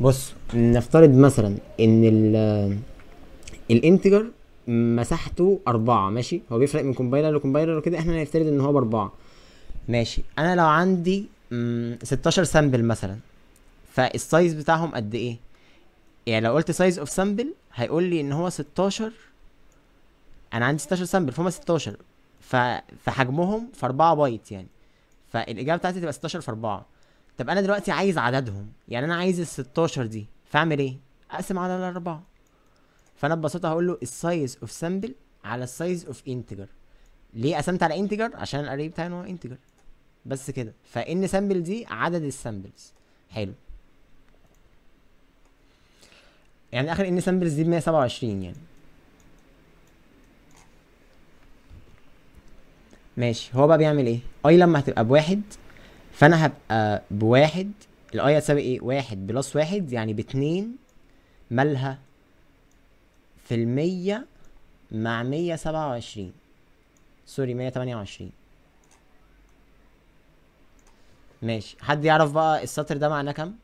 بص نفترض مثلا إن ال ال integer مساحته أربعة ماشي؟ هو بيفرق من compiler ل compiler وكده إحنا هنفترض إن هو بأربعة. ماشي. أنا لو عندي مم، 16 sample مثلا ف ال size بتاعهم قد إيه؟ يعني لو قلت size of sample هيقول لي إن هو 16 أنا عندي 16 sample فهم 16 ف فحجمهم في 4 بايت يعني. فالإجابة بتاعتي تبقى 16 في 4 طب أنا دلوقتي عايز عددهم. يعني أنا عايز ال 16 دي. فأعمل إيه؟ أقسم على الأربعة. فأنا ببساطة هقول له ال size of sample على ال size of integer ليه قسمت على integer عشان ال array بتاعي هو integer بس كده. ف n sample دي عدد ال samples حلو. يعني آخر n samples دي ب 127 يعني. ماشي. هو بقى بيعمل إيه؟ i لما هتبقى بواحد فأنا هبقى بواحد ال i هتساوي إيه؟ واحد plus واحد يعني باتنين مالها في المية مع مية سبعة وعشرين. sorry مية تمانية وعشرين. ماشي. حد يعرف بقى السطر ده معناه كام؟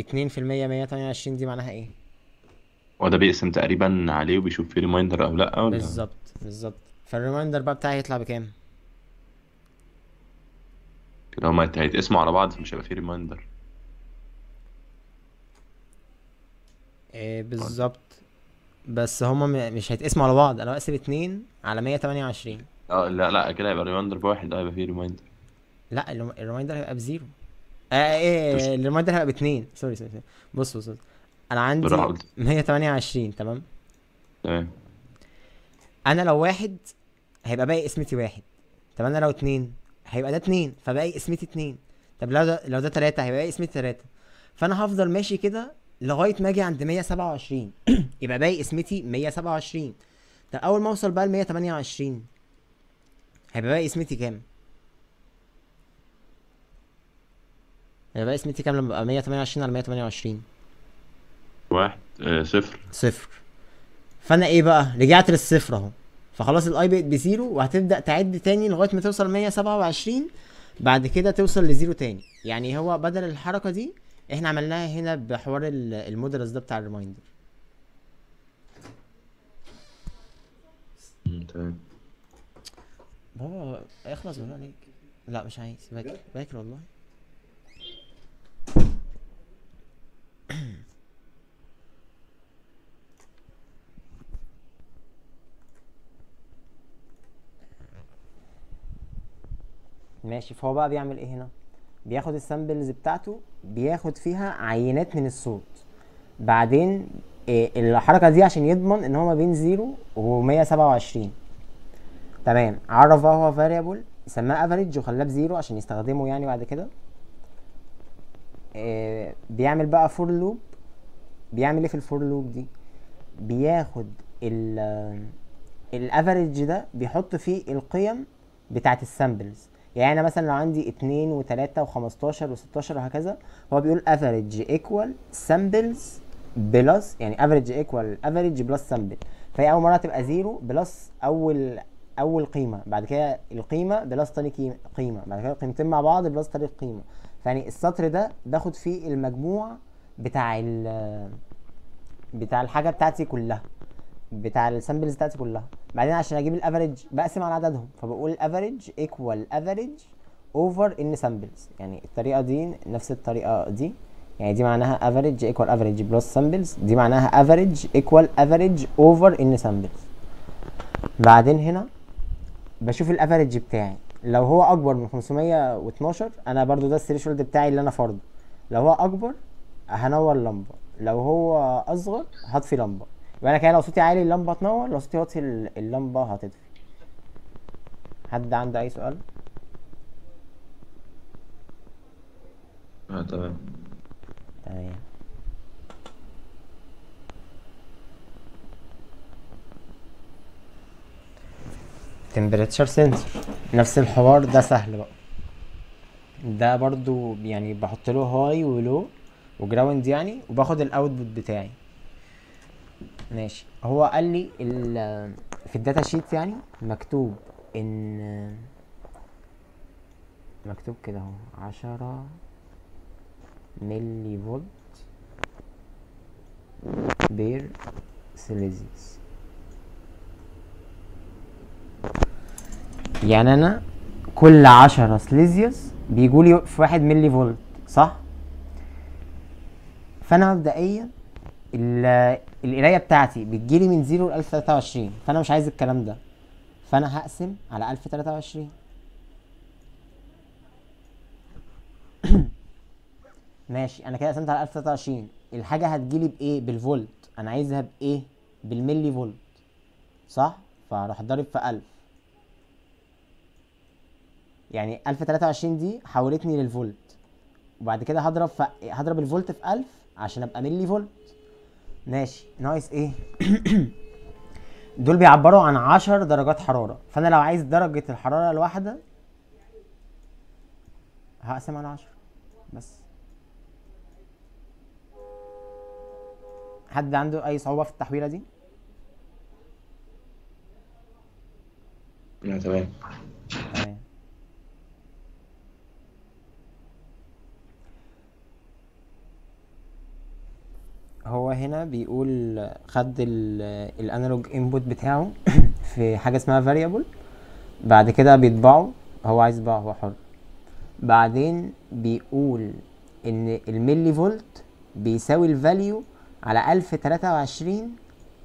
اتنين في المية مية تمانية وعشرين دي معناها إيه؟ هو ده بيقسم تقريبا عليه وبيشوف فيه remainder أو لأ ولا بالظبط بالظبط. ف ال remainder بقى بتاعي هيطلع بكام؟ كده هما هيتقسموا على بعض فمش هيبقى فيه ريمايندر إيه بالظبط. بس هما مش هيتقسموا على بعض أنا بقسم اتنين على مية تمانية وعشرين. آه لا لا كده هيبقى remainder بواحد آه هيبقى فيه remainder لا ال remainder هيبقى ب zero. آه إيه ال remainder هيبقى باتنين. sorry sorry sorry. بص بص بص. أنا عندي بالراحة قلت. مية تمانية وعشرين تمام؟ تمام. أنا لو واحد هيبقى باقي قسمتي واحد. طب أنا لو اتنين هيبقى ده اتنين فباقي قسمتي اتنين. طب لو ده لو ده تلاتة هيبقى باقي قسمتي تلاتة. فأنا هفضل ماشي كده لغاية ما أجي عند مية سبعة وعشرين. <clears throat> يبقى باقي سبعة وعشرين. طب أول ما أوصل بقى تمانية وعشرين هيبقى باقي قسمتي كام؟ باقي قسمتي كام لما تمانية وعشرين على مية تمانية وعشرين؟ واحد آه صفر. صفر. فأنا إيه بقى؟ رجعت للصفر أهو. فخلاص ال i بقت ب zero وهتبدأ تعد تاني لغاية ما توصل 127 بعد كده توصل ل zero تاني. يعني هو بدل الحركة دي إحنا عملناها هنا بحوار ال- ال modulus ده بتاع ال remainder تمام. بابا اخلص بالله عليك. لا مش عايز. باكر باكر والله. ماشي. فهو بقى بيعمل إيه هنا؟ بياخد ال samples بتاعته بياخد فيها عينات من الصوت. بعدين إيه الحركة دي عشان يضمن إن هو ما بين 0 و 127 تمام. عرف بقى هو variable سماه average وخلاه ب zero عشان يستخدمه يعني بعد كده. إيه بيعمل بقى for loop بيعمل إيه في ال for loop دي؟ بياخد ال ال average ده بيحط فيه القيم بتاعت ال samples. يعني أنا مثلا لو عندي اتنين وتلاتة وخمستاشر وستاشر وهكذا هو بيقول average equal samples plus يعني average equal average plus sample فهي أول مرة تبقى zero plus أول أول قيمة. بعد كده القيمة plus تاني قيمة. بعد كده القيمتين مع بعض plus تالت قيمة. فيعني السطر ده باخد فيه المجموع بتاع ال بتاع الحاجة بتاعتي كلها بتاع ال samples بتاعتي كلها. بعدين عشان أجيب ال average بقسم على عددهم فبقول average equal average over n samples يعني الطريقة دي نفس الطريقة دي. يعني دي معناها average equal average plus samples دي معناها average equal average over n samples بعدين هنا بشوف ال average بتاعي. لو هو أكبر من 512 أنا برضو ده ال threshold بتاعي اللي أنا فرضه. لو هو أكبر هنور لمبة. لو هو أصغر هطفي لمبة. يبقى أنا كده لو صوتي عالي اللمبة هتنور لو صوتي واطي ال- اللمبة هتطفي. حد عنده أي سؤال؟ آه تمام. تمام. Temperature sensor. نفس الحوار ده سهل بقى. ده برضو يعني بحط له high و low و ground يعني وباخد ال output بتاعي. ماشي. هو قال لي في ال data sheet يعني مكتوب إن مكتوب كده أهو عشرة ملي فولت per Celsius. يعني أنا كل عشرة سليزيوس بيجولي في واحد ملي فولت صح؟ فأنا مبدئيا القراية بتاعتي بتجيلي من 0 ل 1023 فأنا مش عايز الكلام ده. فأنا هقسم على 1023 <coughs> ماشي أنا كده قسمت على 1023 الحاجة هتجيلي بإيه؟ بالفولت. أنا عايزها بإيه؟ بالملي فولت. صح؟ فاروح ضارب في 1000 يعني 1023 دي حولتني للفولت. وبعد كده هضرب في هضرب الفولت في 1000 عشان أبقى ملي فولت. ماشي. ناقص إيه؟ <clears throat> دول بيعبروا عن 10 درجات حرارة. فأنا لو عايز درجة الحرارة الواحدة هقسم على 10 بس. حد عنده أي صعوبة في التحويلة دي؟ آه تمام تمام هو هنا بيقول خد ال analog input بتاعه <coughs> في حاجة اسمها variable. بعد كده بيطبعه. هو عايز يطبعه هو حر. بعدين بيقول إن الملي فولت بيساوي ال value على 1023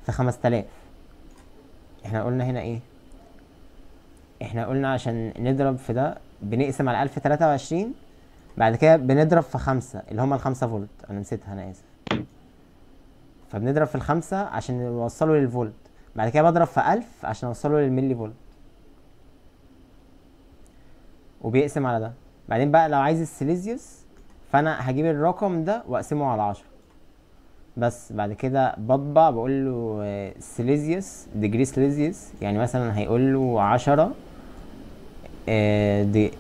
في 5000 إحنا قلنا هنا إيه؟ إحنا قلنا عشان نضرب في ده بنقسم على 1023 بعد كده بنضرب في خمسة اللي هما الخمسة فولت. أنا نسيتها أنا آسف. فبنضرب في الخمسة عشان نوصله للفولت. بعد كده بضرب في 1000 عشان اوصله للملي فولت وبيقسم على ده. بعدين بقى لو عايز السيليزيوس فأنا هجيب الرقم ده وأقسمه على 10 بس بعد كده بطبع بقول له Celsius degree Celsius. يعني مثلا هيقول له 10 آه، دي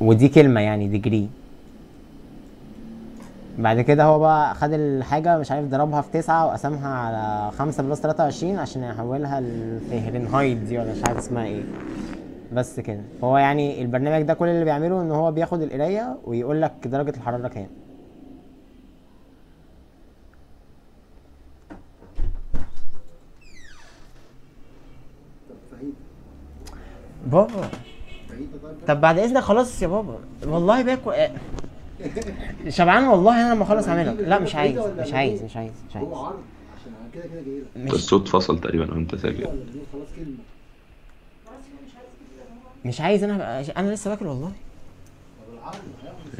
ودي كلمة يعني degree بعد كده هو بقى خد الحاجة مش عارف ضربها في تسعة وقسمها على خمسة plus تلاتة وعشرين عشان يحولها لفهرنهايت دي ولا مش عارف اسمها إيه. بس كده. هو يعني البرنامج ده كل اللي بيعمله إن هو بياخد القراية ويقول لك درجة الحرارة كام. بابا. طب بعد إذنك خلاص يا بابا. والله باكل. شبعان والله أنا لما أخلص اعملها لا مش عايز مش عايز مش عايز مش عايز. الصوت فصل تقريبا وأنت ساكت. مش عايز أنا أنا لسه باكل والله.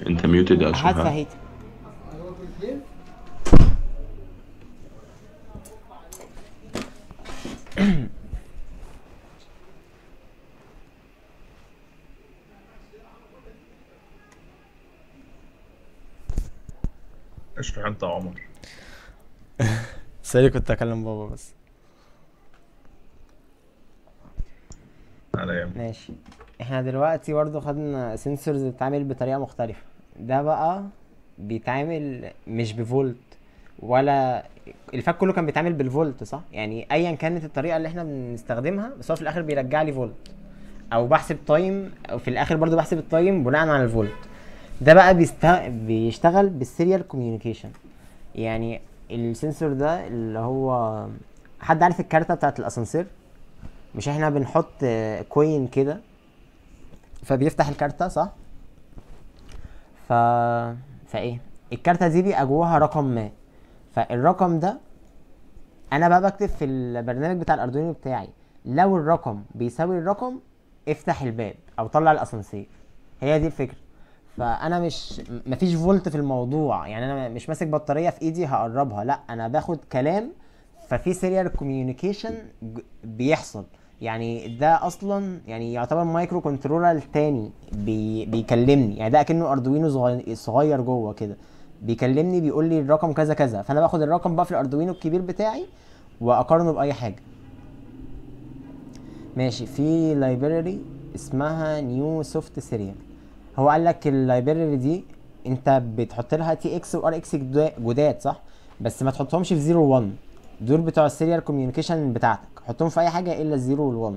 أنت ميوتد يا هات اشرف أنا اشرح انت يا عمر. <laughs> sorry كنت اكلم بابا بس. على يم ماشي. إحنا دلوقتي برضه خدنا sensors بتتعامل بطريقة مختلفة. ده بقى بيتعامل مش بفولت ولا الفك كله كان بيتعامل بالفولت صح؟ يعني ايا كانت الطريقة اللي إحنا بنستخدمها بس هو في الآخر بيرجع لي فولت. أو بحسب time أو في الآخر برضه بحسب ال time بناء على الفولت. ده بقى بيست... بيشتغل بال serial communication يعني ال sensor ده اللي هو حد عارف الكارتة بتاعت الأسانسير؟ مش إحنا بنحط كوين كده؟ فبيفتح الكارتة صح؟ ف فايه؟ الكارتة دي بيبقى جواها رقم ما. فالرقم ده أنا بقى بكتب في البرنامج بتاع الأردوينو بتاعي. لو الرقم بيساوي الرقم افتح الباب أو طلع الأسانسير. هي دي الفكرة. فأنا مش مفيش فولت في الموضوع. يعني أنا مش ماسك بطارية في إيدي هقربها. لأ أنا باخد كلام ففي serial communication بيحصل. يعني ده أصلا يعني يعتبر microcontroller تاني بي بيكلمني. يعني ده أكنه أردوينو صغير, صغير جوه كده. بيكلمني بيقول لي الرقم كذا كذا. فأنا باخد الرقم بقى في الأردوينو الكبير بتاعي وأقارنه بأي حاجة. ماشي في library اسمها new soft serial هو قال لك ال library دي انت بتحط لها TX و RX جداد صح؟ بس ما تحطهمش في 0 1 دول بتوع ال serial communication بتاعتك. حطهم في أي حاجة إلا ال zero وال one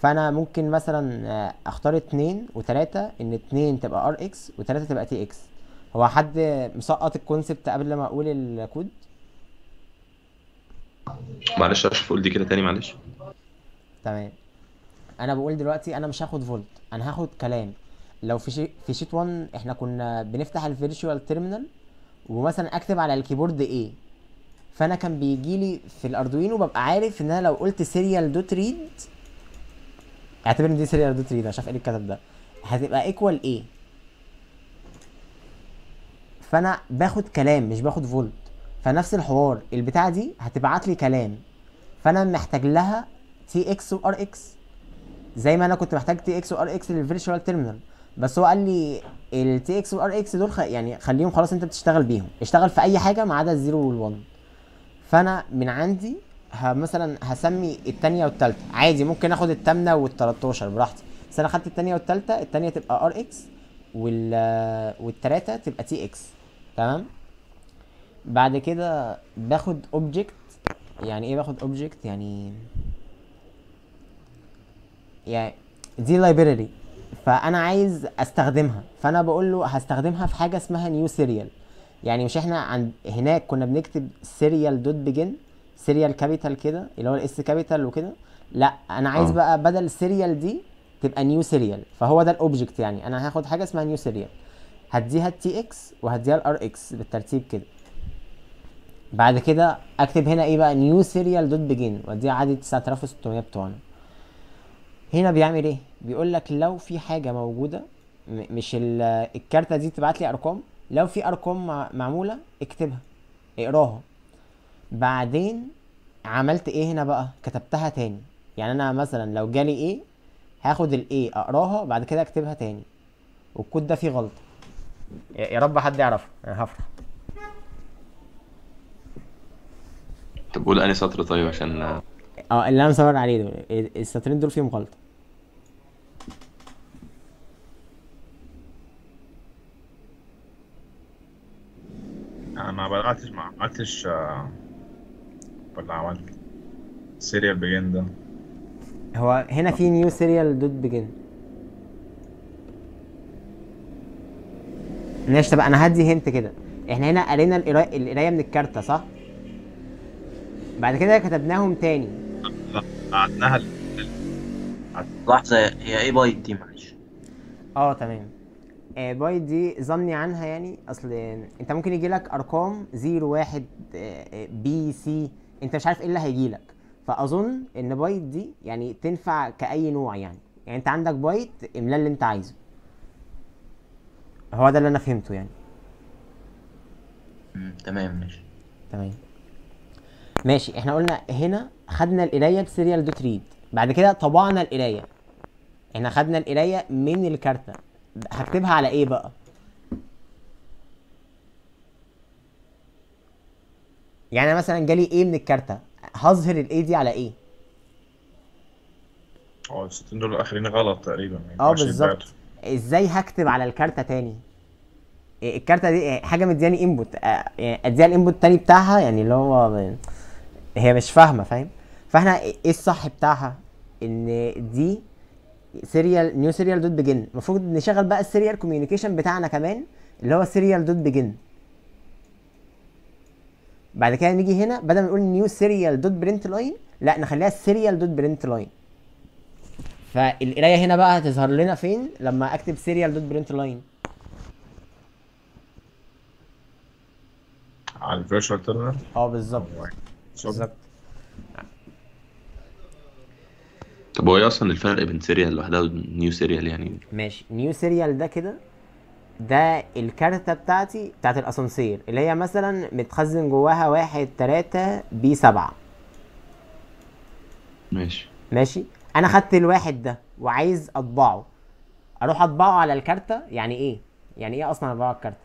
فأنا ممكن مثلا آه، أختار اتنين وتلاتة إن اتنين تبقى RX وتلاتة تبقى TX هو حد مسقط ال concept قبل ما أقول الكود؟ معلش اشرف قول دي كده تاني معلش. تمام. أنا بقول دلوقتي أنا مش هاخد فولت. أنا هاخد كلام. لو في شي... في sheet 1 إحنا كنا بنفتح ال virtual terminal ومثلا اكتب على ال keyboard A فأنا كان بيجي لي في الأردوينو ببقى عارف إن أنا لو قلت serial dot read اعتبر ان دي serial dot read عشان A اتكتب ده. هتبقى equal A فأنا باخد كلام مش باخد فولت فنفس الحوار البتاعة دي هتبعت لي كلام. فأنا محتاج لها TX و RX زي ما أنا كنت محتاج TX و RX لل virtual terminal بس هو قال لي ال TX وال RX دول خ... يعني خليهم خلاص انت بتشتغل بيهم. اشتغل في أي حاجة ما عدا ال zero وال one فأنا من عندي ه... مثلا هسمي التانية والتالتة. عادي ممكن آخد التامنة والتلاتاشر براحتي. بس أنا خدت التانية والتالتة التانية تبقى RX وال والتلاتة تبقى TX تمام؟ بعد كده باخد object يعني إيه باخد object يعني يعني دي library فأنا عايز أستخدمها. فأنا بقول له هستخدمها في حاجة اسمها new serial يعني مش إحنا عند هناك كنا بنكتب serial dot begin serial capital كده اللي هو ال S capital وكده. لا أنا عايز آه. بقى بدل ال serial دي تبقى new serial فهو ده ال object يعني. أنا هاخد حاجة اسمها new serial هديها ال TX وهديها ال RX بالترتيب كده. بعد كده أكتب هنا إيه بقى؟ new serial dot begin وأديها عدد 9600 بتوعنا. هنا بيعمل إيه؟ بيقول لك لو في حاجة موجودة مش ال- الكارتة دي تبعت لي أرقام لو في أرقام مع- معمولة اكتبها اقراها. بعدين عملت إيه هنا بقى؟ كتبتها تاني. يعني أنا مثلا لو جالي إيه هاخد الايه أقراها بعد كده أكتبها تاني. والكود ده فيه غلطة. يا رب حد يعرفها أنا هفرح طب قول أنهي سطر طيب عشان آه اللي أنا مصور عليه دول. السطرين دول فيهم غلطة. أنا ما بدأتش ما عملتش آه، ولا عملت serial begin ده. هو هنا في new serial dot begin ماشي طب أنا هدي hint كده. إحنا هنا قرينا القراية من الكارتة صح؟ بعد كده كتبناهم تاني. قعدناها ال- لحظة هي إيه بايت دي معلش. آه تمام. آه بايت دي ظني عنها يعني. أصل أنت ممكن يجي لك أرقام 0 1 B C أنت مش عارف إيه اللي هيجي لك. فأظن إن بايت دي يعني تنفع كأي نوع يعني. يعني أنت عندك بايت املا اللي أنت عايزه. هو ده اللي أنا فهمته يعني. تمام ماشي. تمام. ماشي إحنا قلنا هنا خدنا القراية ب serial dot read بعد كده طبعنا القراية. إحنا خدنا القراية من الكارتة. هكتبها على إيه بقى؟ يعني أنا مثلا جالي A من الكارتة هظهر ال A دي على إيه؟ آه الستين دول الأخرين غلط تقريبا آه بالظبط. إزاي هكتب على الكارتة تاني؟ إيه الكارتة دي إيه حاجة مدياني input أديها ال input التاني بتاعها يعني اللي هو هي مش فاهمة فاهم؟ فإحنا إيه الصح بتاعها؟ إن دي serial new serial dot begin المفروض نشغل بقى ال serial communication بتاعنا كمان اللي هو serial dot begin بعد كده نيجي هنا بدل ما نقول new serial dot print line لا نخليها serial dot print line فالقراية هنا بقى هتظهر لنا فين؟ لما أكتب serial dot print line على ال virtual terminal؟ آه بالظبط. بالظبط. طب هو إيه أصلا الفرق بين serial لوحدها و new serial يعني؟ ماشي new serial ده كده ده الكارتة بتاعتي بتاعت الأسانسير اللي هي مثلا متخزن جواها واحد تلاتة B سبعة. ماشي. ماشي؟ أنا خدت الواحد ده وعايز أطبعه. أروح أطبعه على الكارتة؟ يعني إيه؟ يعني إيه أصلا أطبعه على الكارتة؟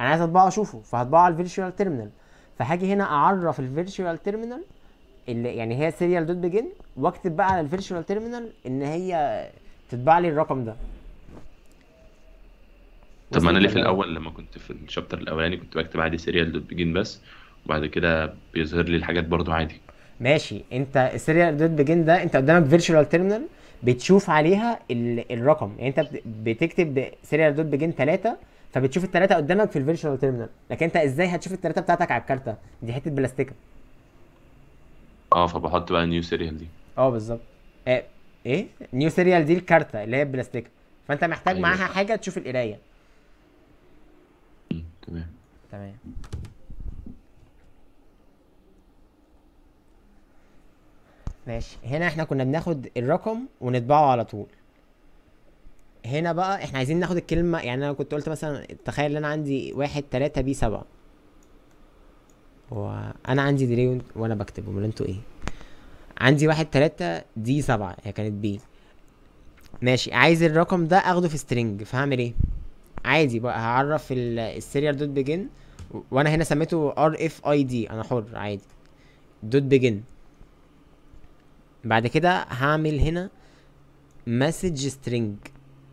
أنا عايز أطبعه أشوفه فهطبعه على ال virtual terminal. فهاجي هنا أعرف ال virtual terminal اللي يعني هي serial dot begin واكتب بقى على ال virtual terminal إن هي تطبع لي الرقم ده. طب ما أنا ليه في؟ الأول لما كنت في ال chapter الأولاني كنت بكتب عادي serial dot begin بس وبعد كده بيظهر لي الحاجات برضو عادي. ماشي. أنت ال serial dot begin ده أنت قدامك virtual terminal بتشوف عليها ال... الرقم. يعني أنت بت- بتكتب serial dot begin 3 فبتشوف الثلاثه قدامك في ال virtual terminal لكن أنت إزاي هتشوف الثلاثه بتاعتك على الكارتة؟ دي حتة بلاستيكة. آه فبحط بقى new serial دي. آه بالظبط. آه إيه؟ new serial دي الكارتة اللي هي بلاستيكه فانت محتاج أيوة. معاها حاجة تشوف القراية. تمام. تمام. ماشي. هنا إحنا كنا بناخد الرقم ونطبعه على طول. هنا بقى إحنا عايزين ناخد الكلمة يعني أنا كنت قلت مثلا تخيل إن أنا عندي واحد تلاتة B سبعة. وأنا عندي delay وأنا بكتب أمال أنتوا إيه؟ عندي واحد تلاتة D سبعة هي كانت B. ماشي عايز الرقم ده أخده في string فهعمل إيه؟ عادي بقى هعرف ال- ال serial dot begin وأنا هنا سميته RFID أنا حر عادي. dot begin بعد كده هعمل هنا message string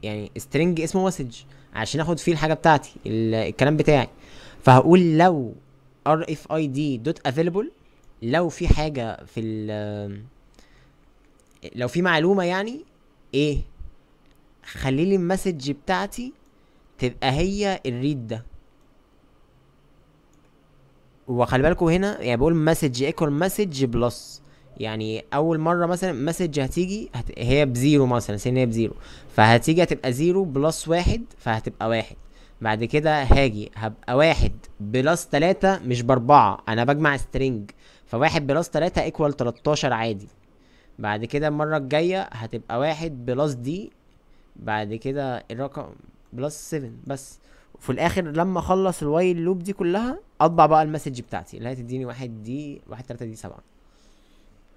يعني string اسمه message عشان أخد فيه الحاجة بتاعتي ال- الكلام بتاعي. فهقول لو available لو في حاجة في ال لو في معلومة يعني إيه خلي لي ال message بتاعتي تبقى هي ال read ده. وخلي بالكوا هنا يعني بقول message equal message plus يعني أول مرة مثلا message هتيجي هت... هي ب zero مثلا سين هي ب zero. فهتيجي هتبقى zero plus واحد فهتبقى واحد. بعد كده هاجي هبقى واحد plus تلاتة مش بأربعة أنا بجمع string فواحد plus تلاتة equal تلاتاشر عادي. بعد كده المرة الجاية هتبقى واحد plus D بعد كده الرقم plus 7 بس. وفي الآخر لما أخلص ال while loop دي كلها أطبع بقى ال message بتاعتي اللي هتديني واحد D واحد تلاتة D سبعة.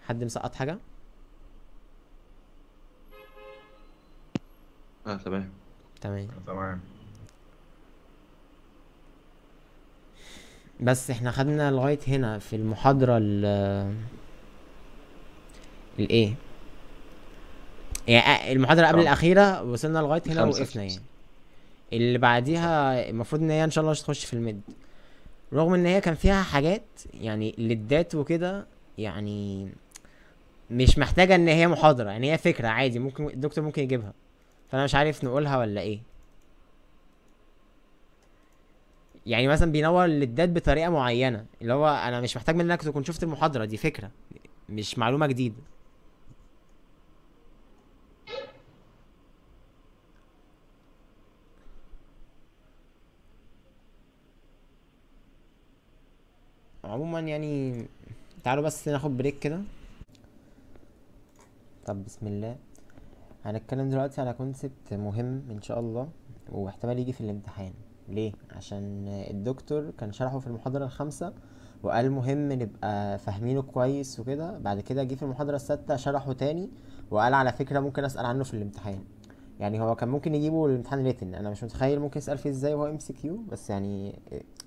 حد مسقط حاجة؟ آه تمام. تمام. تمام. بس إحنا خدنا لغاية هنا في المحاضرة ال الايه يعني المحاضرة قبل. الأخيرة وصلنا لغاية هنا. وقفنا يعني. اللي بعديها المفروض إن هي إن شاء الله مش تخش في الميد. رغم إن هي كان فيها حاجات يعني للدات وكده يعني مش محتاجة إن هي محاضرة. يعني هي فكرة عادي ممكن الدكتور ممكن يجيبها. فأنا مش عارف نقولها ولا إيه. يعني مثلا بينور الليدات بطريقة معينة اللي هو أنا مش محتاج منك تكون شفت المحاضرة دي فكرة مش معلومة جديدة. عموما يعني تعالوا بس ناخد break كده. طب بسم الله. هنتكلم دلوقتي على concept مهم إن شاء الله واحتمال يجي في الامتحان. ليه؟ عشان الدكتور كان شرحه في المحاضرة الخامسة وقال مهم نبقى فاهمينه كويس وكده. بعد كده جه في المحاضرة السادسة شرحه تاني وقال على فكرة ممكن أسأل عنه في الامتحان. يعني هو كان ممكن يجيبه الامتحان written أنا مش متخيل ممكن يسأل فيه إزاي وهو MCQ بس يعني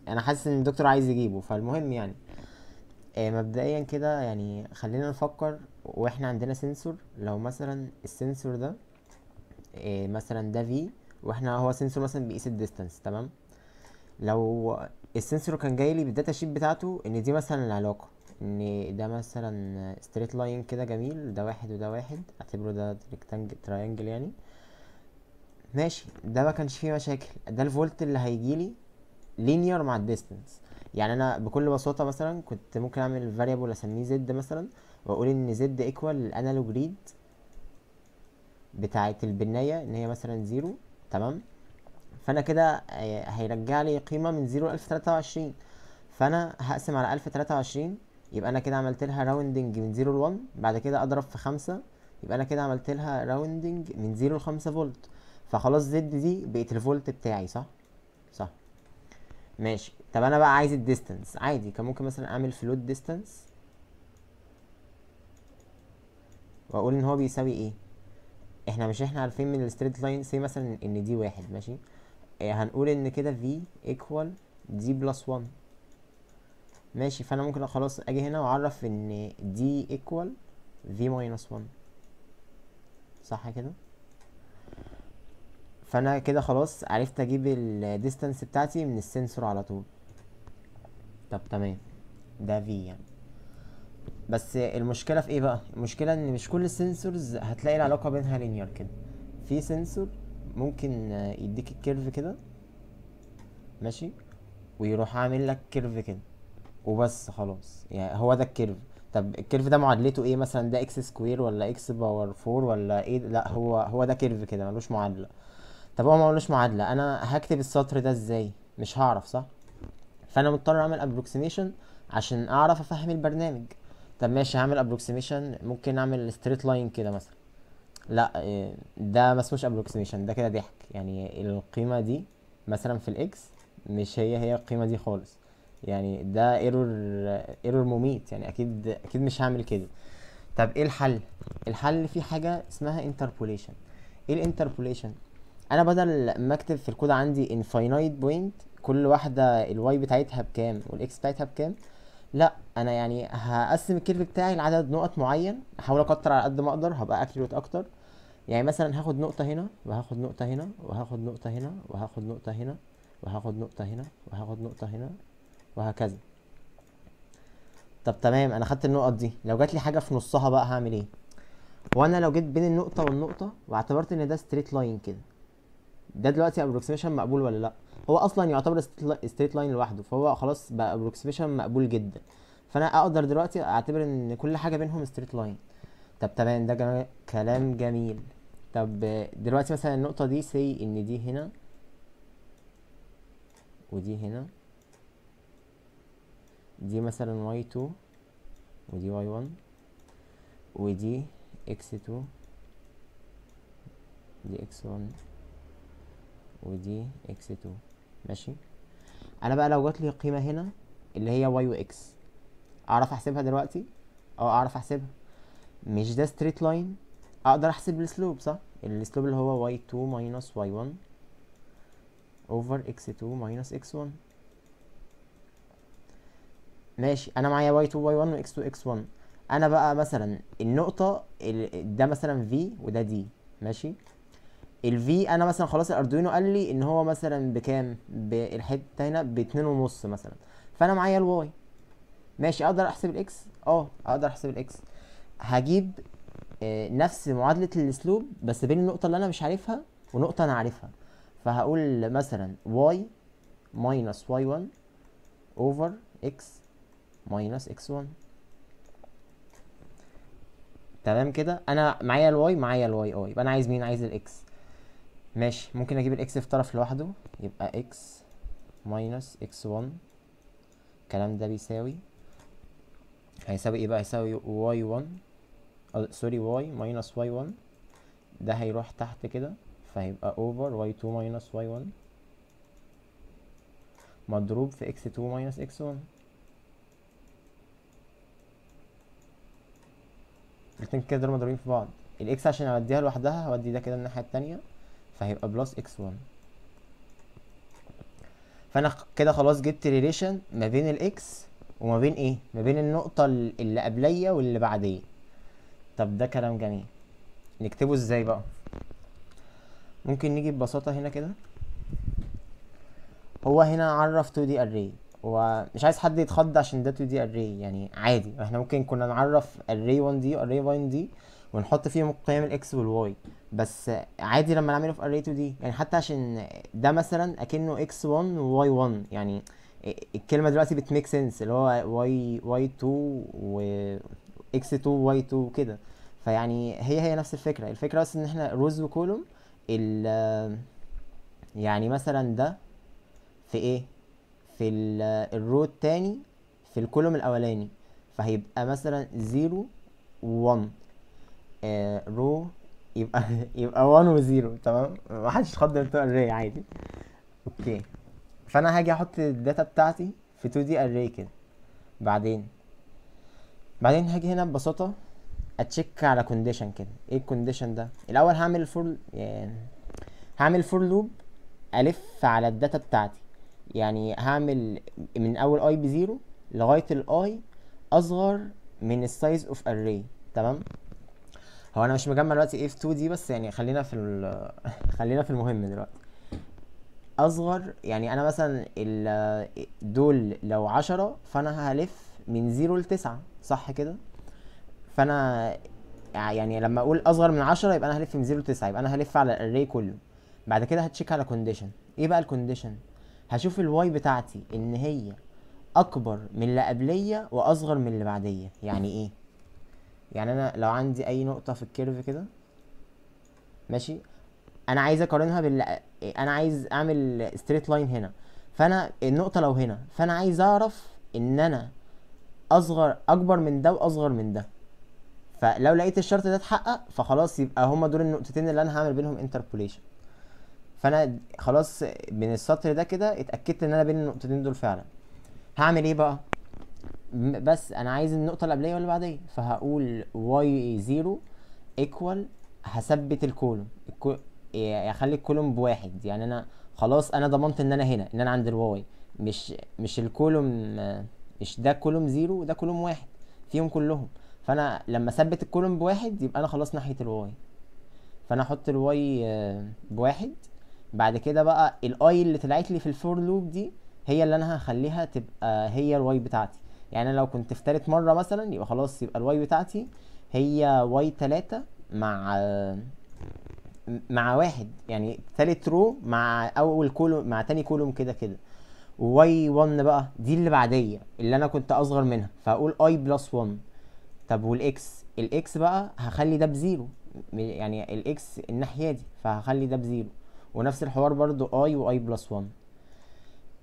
أنا حاسس إن الدكتور عايز يجيبه فالمهم يعني آه، مبدئيا كده يعني خلينا نفكر وإحنا عندنا sensor لو مثلا ال sensor ده آه، مثلا ده في وإحنا هو sensor مثلا بيقيس ال distance تمام؟ لو ال sensor كان جاي لي بال data sheet بتاعته إن دي مثلا العلاقة إن ده مثلا straight line كده جميل ده واحد وده واحد أعتبره ده triangle يعني. ماشي ده ما كانش فيه مشاكل ده الفولت اللي هيجيلي linear مع ال distance يعني أنا بكل بساطة مثلا كنت ممكن أعمل variable أسميه z مثلا وأقول إن z equal ال analog read بتاعه ال pin اية إن هي مثلا زيرو تمام؟ فأنا كده آه، هيرجع لي قيمة من زيرو ل 1023 فأنا هقسم على 1023 يبقى أنا كده عملت لها rounding من 0 ل 1 بعد كده أضرب في 5 يبقى أنا كده عملت لها rounding من 0 ل 5 فولت. فخلاص z دي بقت الفولت بتاعي صح؟ صح. ماشي. طب أنا بقى عايز ال distance عادي كان ممكن مثلا أعمل float distance وأقول إن هو بيساوي إيه؟ إحنا مش إحنا عارفين من ال straight line سي مثلا إن d واحد ماشي؟ إيه هنقول إن كده v equal d plus 1 ماشي فأنا ممكن خلاص أجي هنا وأعرف إن d equal v minus 1 صح كده؟ فأنا كده خلاص عرفت أجيب ال distance بتاعتي من ال sensor على طول. طب تمام. ده في يعني. بس المشكلة في إيه بقى؟ المشكلة إن مش كل ال sensors هتلاقي العلاقه بينها linear كده. في sensor ممكن يديك ال curve كده ماشي؟ ويروح عامل لك curve كده. وبس خلاص. يعني هو ده ال curve طب ال curve ده معادلته إيه مثلا؟ ده x square ولا x power 4 ولا إيه؟ لا هو هو ده curve كده ملوش معادلة. طب هو ملوش معادلة. أنا هكتب السطر ده إزاي؟ مش هعرف صح؟ فأنا مضطر أعمل approximation عشان أعرف أفهم البرنامج. طب ماشي هعمل approximation ممكن أعمل straight line كده مثلا. لا إيه، ده ما اسموش approximation ده كده ضحك. يعني القيمة دي مثلا في ال x مش هي هي القيمة دي خالص. يعني ده error error مميت. يعني أكيد أكيد مش هعمل كده. طب إيه الحل؟ الحل في حاجة اسمها interpolation إيه ال interpolation أنا بدل ما أكتب في الكود عندي infinite point كل واحدة ال y بتاعتها بكام وال x بتاعتها بكام لا أنا يعني هقسم ال curve بتاعي لعدد نقط معين احاول أكتر على قد ما أقدر هبقى accurate أكتر. يعني مثلا هاخد نقطة هنا وهاخد نقطة هنا وهاخد نقطة هنا وهاخد نقطة هنا وهاخد نقطة هنا وهاخد نقطة هنا وهكذا. طب تمام أنا خدت النقط دي. لو جات لي حاجة في نصها بقى هعمل إيه؟ وأنا لو جيت بين النقطة والنقطة واعتبرت إن ده straight line كده. ده دلوقتي approximation مقبول ولا لا؟ هو أصلا يعتبر straight line لوحده فهو خلاص بقى approximation مقبول جدا. فأنا أقدر دلوقتي أعتبر إن كل حاجة بينهم straight line طب تمام ده جميل. كلام جميل. طب دلوقتي مثلا النقطة دي سي إن دي هنا ودي هنا دي مثلا y 2 ودي y 1 ودي x 2 دي x 1 ودي x 2 ماشي؟ أنا بقى لو جات لي قيمة هنا اللي هي y و x أعرف أحسبها دلوقتي؟ أه أعرف أحسبها. مش ده straight line أقدر أحسب ال slope صح؟ ال slope اللي هو y2 minus y1 over x2 minus x1 ماشي أنا معايا y2 y1 و x2 x1 أنا بقى مثلا النقطة ال- ده مثلا v وده d. ماشي؟ ال v أنا مثلا خلاص الأردوينو قال لي إن هو مثلا بكام؟ بالحته هنا باتنين ونص مثلا. فأنا معايا ال y ماشي أقدر أحسب ال x آه أقدر أحسب ال x هجيب آه، نفس معادلة ال slope بس بين النقطة اللي أنا مش عارفها ونقطة أنا عارفها. فهقول مثلا y minus y1 over x minus x1 تمام كده؟ أنا معايا ال y معايا ال y آه يبقى أنا عايز مين؟ عايز ال x ماشي. ممكن أجيب ال x في طرف لوحده يبقى x minus x1 الكلام ده بيساوي هيساوي إيه بقى؟ هيساوي y1 أه، sorry y minus y1 ده هيروح تحت كده فهيبقى over y2 minus y1 مضروب في x2 minus x1 الاتنين كده دول مضروبين في بعض. ال x عشان أوديها لوحدها هودي ده كده الناحية التانية. فهيبقى plus x1 فأنا خ- كده خلاص جبت relation ما بين ال x وما بين إيه ما بين النقطة ال- اللي قبلية واللي بعدية. طب ده كلام جميل. نكتبه إزاي بقى؟ ممكن نيجي ببساطة هنا كده. هو هنا عرف 2 D array. ومش عايز حد يتخض عشان ده 2 D array يعني عادي. إحنا ممكن كنا نعرف array 1 D array 1 D ونحط فيهم قيم ال X وال Y بس عادي لما نعمله في array 2 D يعني حتى عشان ده مثلا أكنه x1 و y1 يعني الكلمة دلوقتي بت make sense اللي هو y y2 و x2 y2 كده. فيعني هي هي نفس الفكرة. الفكرة بس إن إحنا rows و column ال يعني مثلا ده في إيه؟ في ال- ال row التاني في ال column الأولاني. فهيبقى مثلا 0 1 آه row يبقى <laughs> يبقى 1 و 0 تمام؟ محدش يتخض من ال array عادي. Okay. فأنا هاجي أحط ال data بتاعتي في 2 D array كده. بعدين؟ بعدين هاجي هنا ببساطة أتشيك على condition كده. إيه ال condition ده؟ الأول هعمل ال for يعني هعمل for loop ألف على ال data بتاعتي. يعني هعمل من أول i ب zero لغاية ال i أصغر من ال size of array تمام؟ هو أنا مش مجمع دلوقتي في 2 D بس يعني خلينا في <laughs> خلينا في المهم دلوقتي. أصغر يعني أنا مثلا دول لو عشرة فأنا هلف من zero لتسعة صح كده؟ فأنا يعني لما أقول أصغر من عشرة يبقى أنا هلف من zero لتسعة يبقى أنا هلف على ال array كله. بعد كده هتشيك على condition إيه بقى ال condition هشوف ال Y بتاعتي إن هي أكبر من اللي قبلية وأصغر من اللي بعدية. يعني إيه؟ يعني أنا لو عندي أي نقطة في ال curve كده ماشي؟ أنا عايز أقارنها بال أنا عايز أعمل straight line هنا. فأنا النقطة لو هنا فأنا عايز أعرف إن أنا أصغر أكبر من ده وأصغر من ده. فلو لقيت الشرط ده اتحقق فخلاص يبقى هما دول النقطتين اللي أنا هعمل بينهم interpolation فأنا خلاص من السطر ده كده اتأكدت إن أنا بين النقطتين دول فعلا. هعمل إيه بقى؟ بس أنا عايز النقطة اللي قبليه واللي بعديه فهقول y 0 equal هثبت ال column. ال colu... يعني أخلي ال column بواحد. يعني أنا خلاص أنا ضمنت إن أنا هنا إن أنا عند ال Y. مش مش ال column مش ده column zero وده column واحد فيهم كلهم. فأنا لما أثبت ال column بواحد يبقى أنا خلاص ناحية ال Y. فأنا أحط ال Y آه، بواحد. بعد كده بقى ال i اللي طلعت لي في ال for loop دي هي اللي أنا هخليها تبقى هي ال Y بتاعتي. يعني أنا لو كنت في تالت مرة مثلا يبقى خلاص يبقى ال Y بتاعتي هي Y تلاتة مع مع واحد. يعني تالت row مع أول column مع تاني column كده كده. Y 1 بقى دي اللي بعدية اللي أنا كنت أصغر منها. فأقول i plus 1 طب وال X ال X بقى هخلي ده ب zero. يعني ال X الناحية دي فهخلي ده ب zero. ونفس الحوار برضو i و i plus 1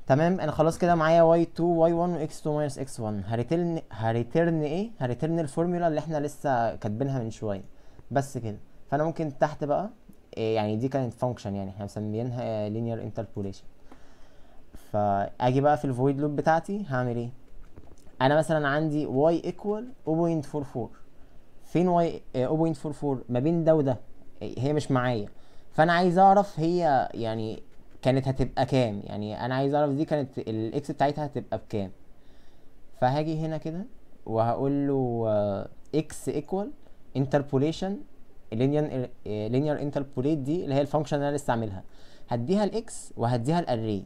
تمام؟ أنا خلاص كده معايا Y 2 Y 1 و X 2 minus X 1 هريترن هريترن إيه؟ هريترن الفورمولا اللي إحنا لسه كاتبينها من شوية. بس كده. فأنا ممكن تحت بقى إيه يعني دي كانت function يعني إحنا مسميينها linear interpolation فأجي بقى في ال void loop بتاعتي هعمل إيه؟ أنا مثلا عندي y equal 0.44 فين y آه، 0.44 ما بين ده وده. إيه، هي مش معايا. فأنا عايز أعرف هي يعني كانت هتبقى كام؟ يعني أنا عايز أعرف دي كانت ال X بتاعتها هتبقى بكام. فهاجي هنا كده وهقول له X equal interpolation linear interpolate دي اللي هي ال function اللي أنا لسه عاملها. هديها ال X وهديها ال array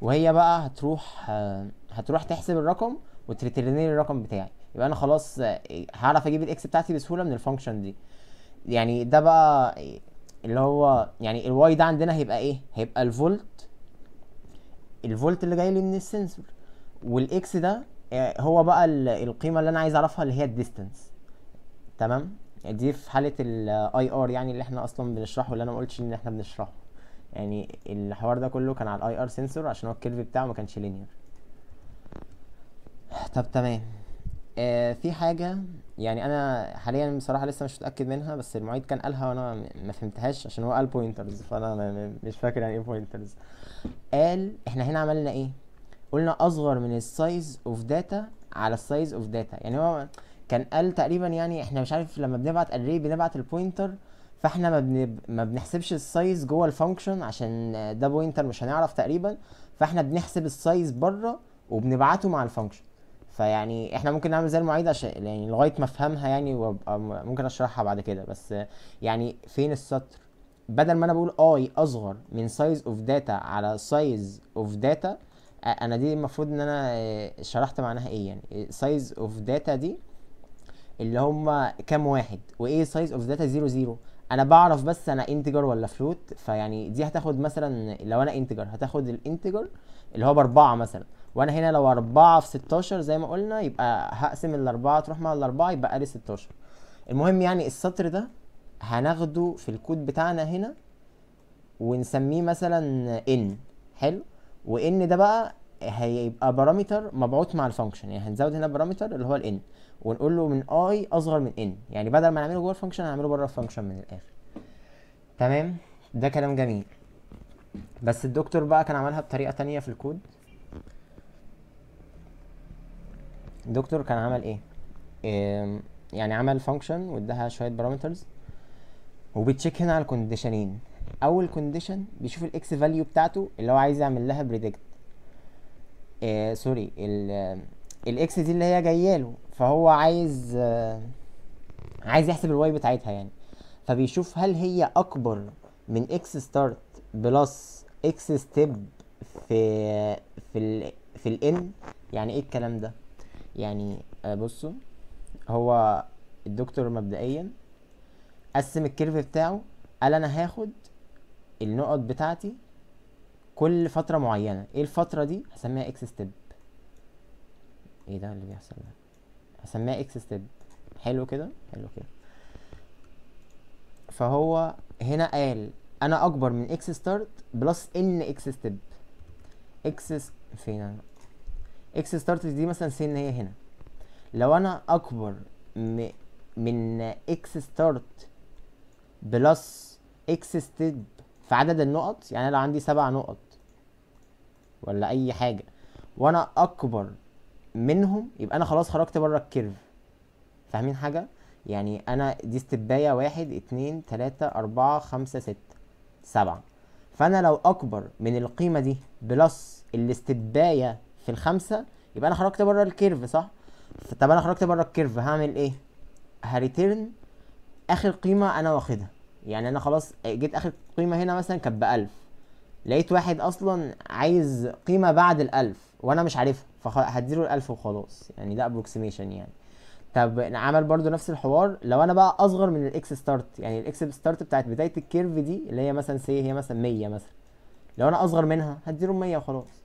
وهي بقى هتروح آه، هتروح تحسب الرقم وت return لي الرقم بتاعي. يبقى أنا خلاص آه، هعرف أجيب ال X بتاعتي بسهولة من ال function دي. يعني ده بقى اللي هو يعني ال Y ده عندنا هيبقى إيه؟ هيبقى ال volt ال volt اللي جاي لي من ال sensor وال X ده آه، هو بقى ال- القيمة اللي أنا عايز أعرفها اللي هي ال distance تمام؟ دي في حالة ال IR يعني اللي إحنا أصلا بنشرحه اللي أنا ما قلتش إن إحنا بنشرحه. يعني الحوار ده كله كان على ال IR sensor عشان هو ال curve بتاعه ما كانش linear طب تمام. آه في حاجة يعني أنا حاليا بصراحة لسه مش متأكد منها بس المعيد كان قالها وأنا م- ما فهمتهاش عشان هو قال pointers م- مش فاكر يعني إيه pointers قال إحنا هنا عملنا إيه؟ قلنا أصغر من ال size of data على ال size of data يعني هو كان قال تقريبا يعني إحنا مش عارف لما بنبعت array بنبعت ال pointer فإحنا ما, بن... ما بنحسبش ال size جوه ال function عشان ده pointer مش هنعرف تقريبا فإحنا بنحسب ال size بره وبنبعته مع ال function فيعني إحنا ممكن نعمل زي المعيد عشان يعني لغاية ما أفهمها يعني وأبقى ممكن أشرحها بعد كده. بس يعني فين السطر؟ بدل ما أنا بقول i أصغر من size of data على size of data أنا دي المفروض إن أنا آه، شرحت معناها إيه يعني. size of data دي اللي هم كام واحد؟ وإيه size of data 0 0 أنا بعرف بس أنا integer ولا float فيعني دي هتاخد مثلا لو أنا integer هتاخد ال integer اللي هو بأربعة مثلا. وأنا هنا لو اربعة في 16 زي ما قلنا يبقى هقسم الاربعة تروح مع الاربعة يبقى لي 16 المهم يعني السطر ده هناخده في الكود بتاعنا هنا ونسميه مثلا n حلو؟ و n ده بقى هيبقى parameter مبعوث مع ال function. يعني هنزود هنا parameter اللي هو ال n ونقول له من i أصغر من n يعني بدل ما نعمله جوه ال function هنعمله بره ال function من الآخر. تمام؟ ده كلام جميل. بس الدكتور بقى كان عملها بطريقة تانية في الكود. الدكتور كان عمل إيه؟ يعني عمل function واداها شوية parameters وب check هنا على ال condition ين أول condition بيشوف ال x value بتاعته اللي هو عايز يعمل لها predict إيه sorry ال x دي اللي هي جاية له. فهو عايز آه، عايز يحسب ال y بتاعتها يعني. فبيشوف هل هي أكبر من x start plus x step في في ال في ال n يعني إيه الكلام ده؟ يعني آه، بصوا هو الدكتور مبدئيا قسم ال curve بتاعه قال أنا هاخد النقط بتاعتي كل فترة معينة. إيه الفترة دي؟ هسميها x step إيه ده اللي بيحصل ده؟ هسميها x step حلو كده؟ حلو كده. فهو هنا قال أنا أكبر من x start plus n x step x s- فين x start دي مثلا say إن هي هنا. لو أنا أكبر. من x start plus x step في عدد النقط يعني لو عندي سبع نقط ولا أي حاجة وأنا أكبر منهم يبقى أنا خلاص خرجت بره ال curve. فاهمين حاجة؟ يعني أنا دي step اية واحد اتنين تلاتة أربعة خمسة ستة سبعة. فأنا لو أكبر من القيمة دي plus ال step اية في الخمسة يبقى أنا خرجت بره ال curve صح؟ طب أنا خرجت بره ال curve هعمل إيه؟ ه return آخر قيمة أنا واخدها. يعني أنا خلاص جيت آخر قيمة هنا مثلا كانت بألف. لقيت واحد أصلا عايز قيمة بعد الألف وأنا مش عارفها فهديله الألف وخلاص. يعني ده approximation يعني. طب عمل برضو نفس الحوار. لو أنا بقى أصغر من ال x start يعني ال x start بتاعت بداية ال curve دي اللي هي مثلا say هي مثلا 100 مثلا. لو أنا أصغر منها هديله 100 وخلاص.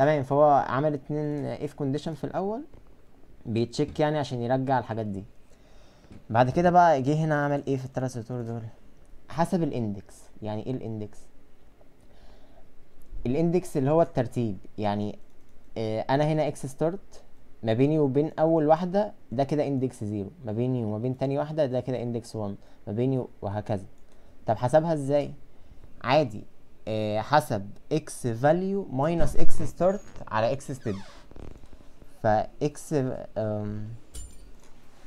تمام فهو عمل اتنين if condition في الأول بي check يعني عشان يرجع الحاجات دي. بعد كده بقى جه هنا عمل إيه في الثلاث سطور دول؟ حسب ال index. يعني إيه ال index؟ ال index اللي هو الترتيب. يعني آه، أنا هنا x start ما بيني وبين أول واحدة ده كده index zero ما بيني وما بين تاني واحدة ده كده index 1 ما بيني وهكذا. طب حسبها إزاي؟ عادي. حسب x value minus x start على x step ف x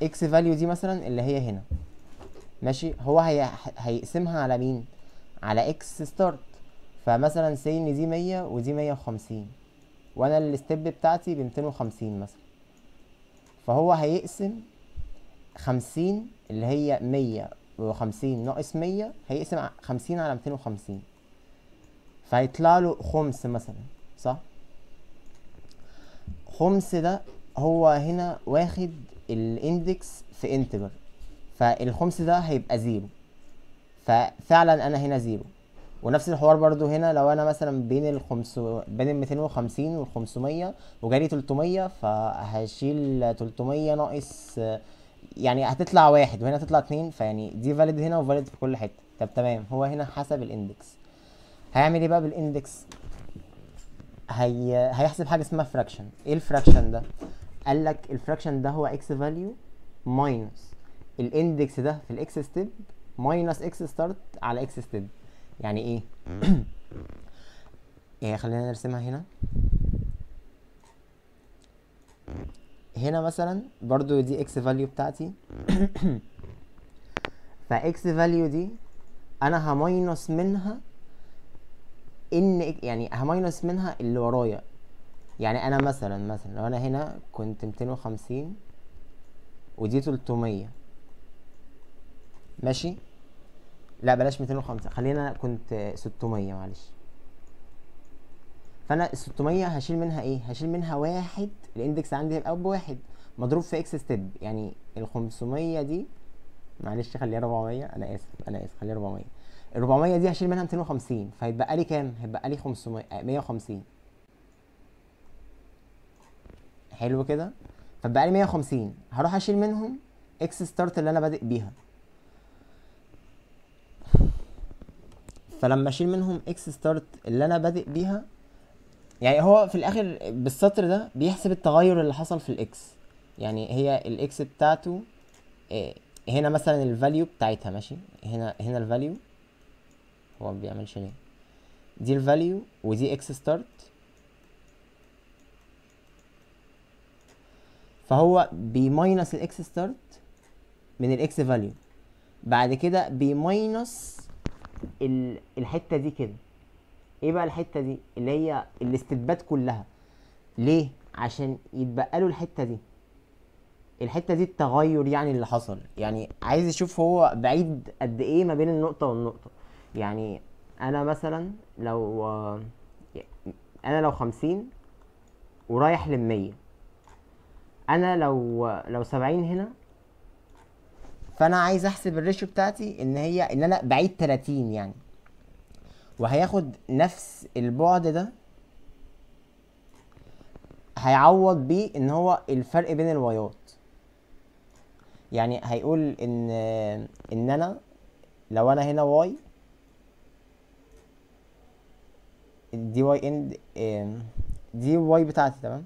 x value دي مثلا اللي هي هنا. ماشي؟ هو هي هيقسمها على مين؟ على x start فمثلا say ان دي 100 ودي 150 وأنا ال step بتاعتي ب 250 مثلا. فهو هيقسم 50 اللي هي 150 ناقص 100 هيقسم ع- 50 على 250 فهيطلع له خمس مثلا صح؟ خمس ده هو هنا واخد ال index في integer فالخمس ده هيبقى zero. ففعلا أنا هنا zero. ونفس الحوار برضو هنا لو أنا مثلا بين الخمس بين ال 250 وال 500 وجالي 300 فهشيل 300 ناقص يعني هتطلع واحد وهنا هتطلع اتنين فيعني دي valid هنا و valid في كل حتة. طب تمام هو هنا حسب ال index. هيعمل إيه بقى بال index؟ هي... هيحسب حاجة اسمها fraction إيه ال fraction ده؟ قال لك ال fraction ده هو x value minus ال index ده في ال x step minus x start على x step. يعني إيه؟ <clears throat> يعني خلينا نرسمها هنا. هنا مثلا برضو دي x value بتاعتي. <clears throat> ف x value دي أنا ه minus منها إن يعني ه minus منها اللي ورايا. يعني أنا مثلا مثلا لو أنا هنا كنت 250 ودي 300 ماشي؟ لا بلاش 205 خلينا كنت 600 معلش. فأنا ال 600 هشيل منها إيه؟ هشيل منها واحد ال index عندي هيبقى بواحد. مضروب في x step يعني ال 500 دي معلش خليها 400 أنا آسف أنا آسف خليها 400 ال 400 دي هشيل منها 250 فهيتبقى لي كام؟ هيتبقى لي 500 آه، 150 حلو كده؟ فبقى لي 150 هروح أشيل منهم x start اللي أنا بادئ بيها. فلما أشيل منهم x start اللي أنا بادئ بيها يعني هو في الآخر بالسطر ده بيحسب التغير اللي حصل في الاكس يعني هي الاكس بتاعته إيه، هنا مثلا ال value بتاعتها ماشي؟ هنا هنا ال value هو ما بيعملش ليه. دي الفاليو ودي إكس ستارت فهو بيماينس الاكس ستارت من الاكس فاليو بعد كده بيماينس ال- الحتة دي كده. إيه بقى الحتة دي؟ اللي هي الاستبات كلها. ليه؟ عشان يتبقى له الحتة دي. الحتة دي التغير يعني اللي حصل. يعني عايز يشوف هو بعيد قد إيه ما بين النقطة والنقطة. يعني أنا مثلا لو أنا لو خمسين ورايح للمية أنا لو لو سبعين هنا فأنا عايز أحسب ال ratio بتاعتي إن هي إن أنا بعيد 30 يعني. وهياخد نفس البعد ده هيعوض بيه إن هو الفرق بين ال y ات. يعني هيقول إن إن أنا لو أنا هنا y دي y and دي y بتاعتي تمام؟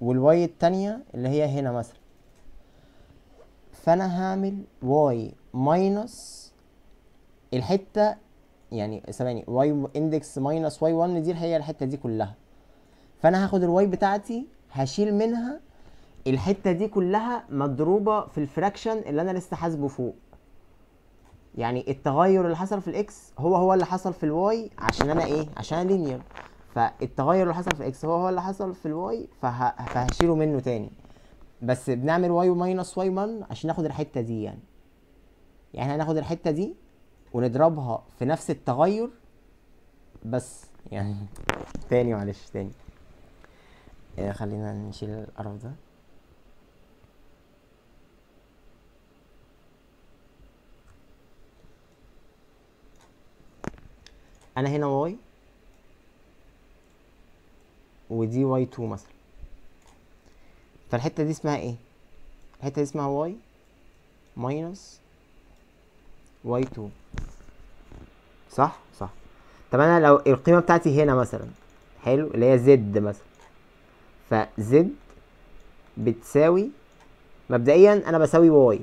وال y التانية اللي هي هنا مثلا. فأنا هعمل y minus الحتة يعني ثواني y index minus y 1 دي هي الحتة دي كلها. فأنا هاخد ال y بتاعتي هشيل منها الحتة دي كلها مضروبة في ال fraction اللي أنا لسه حاسبه فوق. يعني التغير اللي حصل في ال x هو هو اللي حصل في ال y عشان أنا إيه؟ عشان أنا linear. فالتغير اللي حصل في ال x هو هو اللي حصل في ال y فه... فهشيله منه تاني. بس بنعمل y minus y 1 عشان ناخد الحتة دي يعني. يعني هناخد الحتة دي ونضربها في نفس التغير بس يعني <laughs> تاني معلش تاني. آه، خلينا نشيل القرف ده. أنا هنا y ودي y 2 مثلا. فالحتة دي اسمها إيه؟ الحتة دي اسمها y minus y 2 صح؟ صح. طب أنا لو القيمة بتاعتي هنا مثلا حلو اللي هي z مثلا. ف z بتساوي مبدئيا أنا بساوي y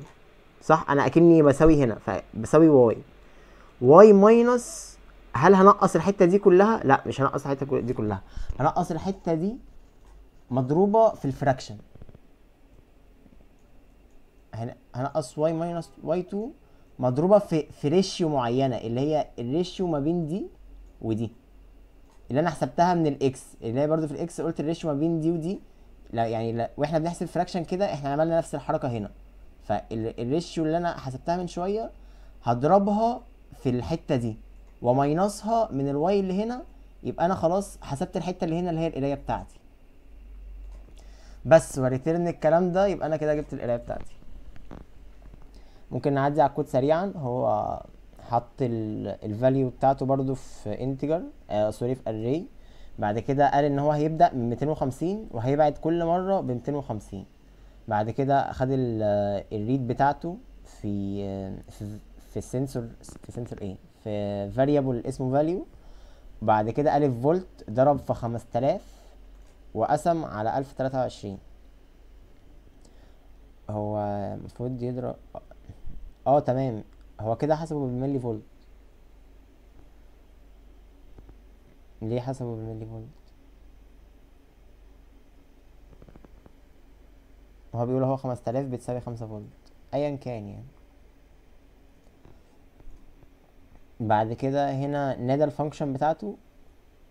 صح؟ أنا اكني بساوي هنا فبساوي y. y minus هل هنقص الحتة دي كلها؟ لا مش هنقص الحتة دي كلها. هنقص الحتة دي مضروبة في ال fraction. هن- هنقص y minus y 2 مضروبة في في ratio معينة اللي هي ال ratio ما بين دي ودي. اللي أنا حسبتها من ال x اللي هي برضو في ال x قلت ال ratio ما بين دي ودي. لا يعني لا وإحنا بنحسب fraction كده إحنا عملنا نفس الحركة هنا. فال ratio اللي أنا حسبتها من شوية هضربها في الحتة دي. و minus ها من ال y اللي هنا يبقى أنا خلاص حسبت الحتة اللي هنا اللي هي القراية بتاعتي. بس و return الكلام ده يبقى أنا كده جبت القراية بتاعتي. ممكن نعدي على الكود سريعا. هو حط ال value بتاعته برضو في integer آه sorry في array بعد كده قال إن هو هيبدأ من 250 وهيبعد كل مرة ب 250 بعد كده خد ال read بتاعته في آه، في في ال sensor في sensor إيه في variable اسمه value بعد كده ألف فولت ضرب في 5000 وقسم على 1023 هو المفروض يضرب آه تمام. هو كده حسبه بالملي فولت. ليه حسبه بالملي فولت؟ هو بيقول هو 5000 بتساوي 5 فولت. ايا كان يعني. بعد كده هنا نادى ال function بتاعته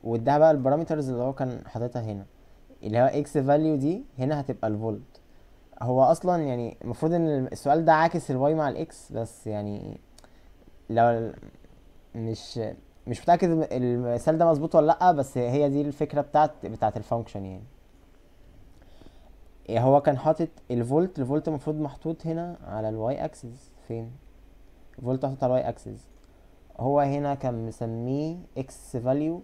واداها بقى ال parameters اللي هو كان حاططها هنا. اللي هو x value دي هنا هتبقى الفولت هو أصلا يعني المفروض إن السؤال ده عاكس ال y مع ال x بس يعني لو مش مش متأكد الم- المثال ده مظبوط ولا لأ بس هي دي الفكرة بتاعت بتاعت ال function يعني. إيه هو كان حاطط ال volt ال volt المفروض محطوط هنا على ال y axis فين؟ الفولت محطوط على ال y axis هو هنا كان مسميه x value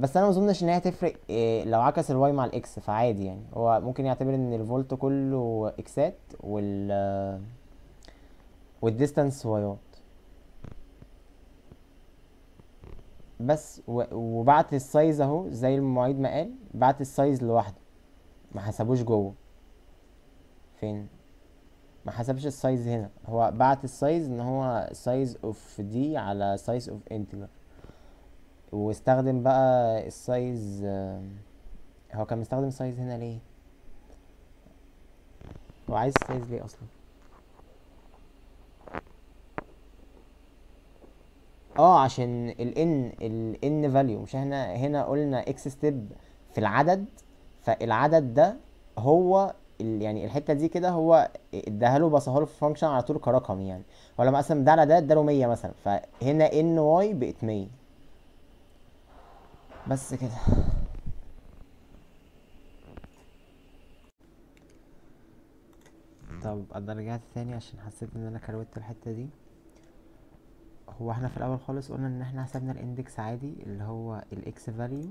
بس أنا ما أظنش إن هي هتفرق إيه لو عكس ال y مع ال x فعادي يعني. هو ممكن يعتبر إن الفولت كله اكسات وال والديستانس وايات بس. وبعت ال size أهو زي المعيد ما قال بعت ال size لوحده. ما حسبوش جوه. فين؟ ما حسبش ال size هنا. هو بعت ال size إن هو size of دي على size of integer واستخدم بقى ال size آه، هو كان مستخدم size هنا ليه؟ هو عايز size ليه أصلا؟ آه عشان ال n ال n value. مش إحنا هنا قلنا x step في العدد فالعدد ده هو يعني الحتة دي كده هو اداها له باصاها له في function على طول كرقم يعني. هو لما قسم ده على ده اداله 100 مثلا. فهنا ان واي بقت 100 بس كده. طب أنا رجعت تاني عشان حسيت إن أنا كروت الحتة دي؟ هو إحنا في الأول خالص قلنا إن إحنا حسبنا ال index عادي اللي هو ال x value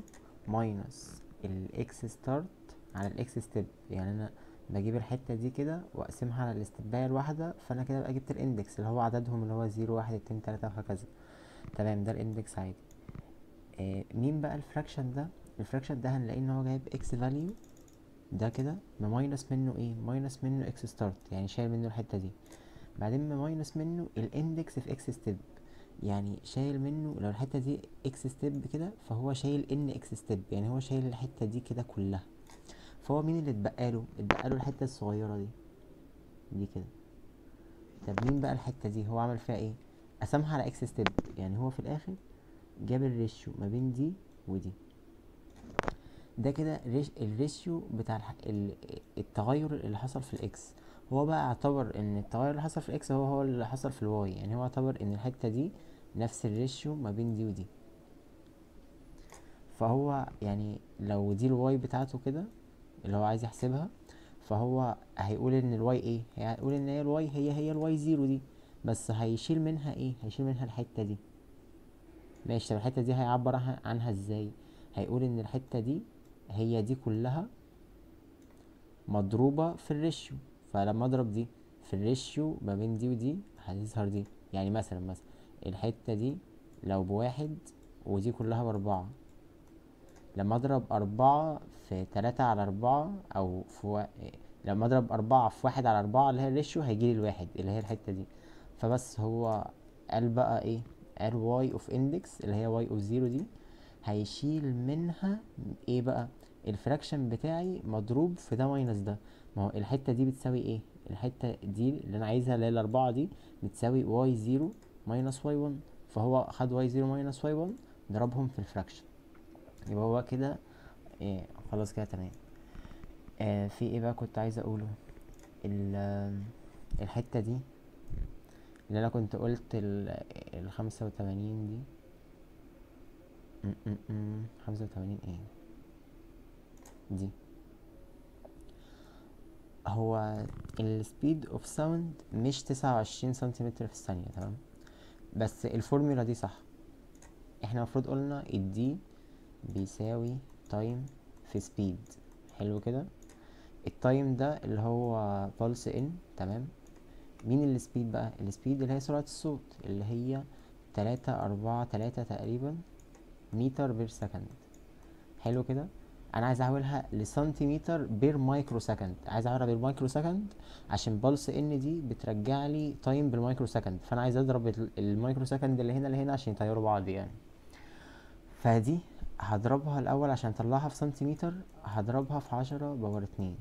minus ال x start على ال x step يعني أنا بجيب الحتة دي كده وأقسمها على ال step ايه الواحدة فأنا كده بقى جبت ال index اللي هو عددهم اللي هو zero واحد اتنين تلاتة وهكذا. تمام ده ال index عادي. آه مين بقى ال fraction ده؟ ال fraction ده هنلاقي إن هو جايب x value ده كده minus منه إيه؟ minus منه x start يعني شايل منه الحتة دي. بعدين minus منه ال index في x step يعني شايل منه لو الحتة دي x step كده فهو شايل n x step يعني هو شايل الحتة دي كده كلها. فهو مين اللي اتبقى له؟ اتبقى له الحتة الصغيرة دي. دي كده. طب مين بقى الحتة دي؟ هو عمل فيها إيه؟ قسمها على x step يعني هو في الآخر جاب ال ratio ما بين دي ودي. ده كده ريش ال ratio بتاع التغير اللي حصل في ال X هو بقى اعتبر إن التغير اللي حصل في ال X هو هو اللي حصل في ال Y يعني هو اعتبر إن الحتة دي نفس ال ratio ما بين دي ودي. فهو يعني لو دي ال Y بتاعته كده اللي هو عايز يحسبها فهو هيقول إن ال Y إيه؟ هيقول إن هي ال Y هي هي ال Y zero دي بس هيشيل منها إيه؟ هيشيل منها الحتة دي. ماشي طب الحتة دي هيعبر عنها, إزاي؟ هيقول إن الحتة دي هي دي كلها مضروبة في ال ratio. فلما أضرب دي في ال ratio ما بين دي ودي هتظهر دي. يعني مثلا مثلا الحتة دي لو بواحد ودي كلها بأربعة لما اضرب أربعة في تلاتة على أربعة أو في و... لما اضرب أربعة في واحد على أربعة اللي هي ال ratio هيجيلي الواحد اللي هي الحتة دي. فبس هو قال بقى إيه؟ قال Y of index اللي هي Y of zero دي هيشيل منها إيه بقى؟ ال fraction بتاعي مضروب في ده minus ده. ما هو الحتة دي بتساوي إيه؟ الحتة دي اللي أنا عايزها اللي هي الأربعة دي بتساوي Y zero minus Y one فهو خد Y zero minus Y one ضربهم في ال fraction يبقى هو كده إيه خلاص كده تمام. آه في إيه بقى كنت عايز أقوله؟ ال- آم، الحتة دي اللي أنا كنت قلت ال الخمسة وتمانين دي. خمسة وتمانين إيه؟ دي. هو ال speed of sound مش تسعة وعشرين سنتيمتر في الثانية تمام؟ بس الفورمولا دي صح. إحنا المفروض قلنا ال D بيساوي time في speed حلو كده؟ ال time ده اللي هو pulse in تمام؟ مين ال speed بقى؟ ال speed اللي هي سرعة الصوت اللي هي تلاتة أربعة تلاتة تقريبا متر per second حلو كده؟ أنا عايز أحولها لسنتيمتر per microsecond عايز أحولها بال microsecond عشان pulse in دي بترجع لي time بال microsecond فأنا عايز أضرب ال- ال microsecond اللي هنا اللي هنا عشان يطيروا بعض يعني. فدي هضربها الأول عشان أطلعها في سنتيمتر هضربها في عشرة power اتنين.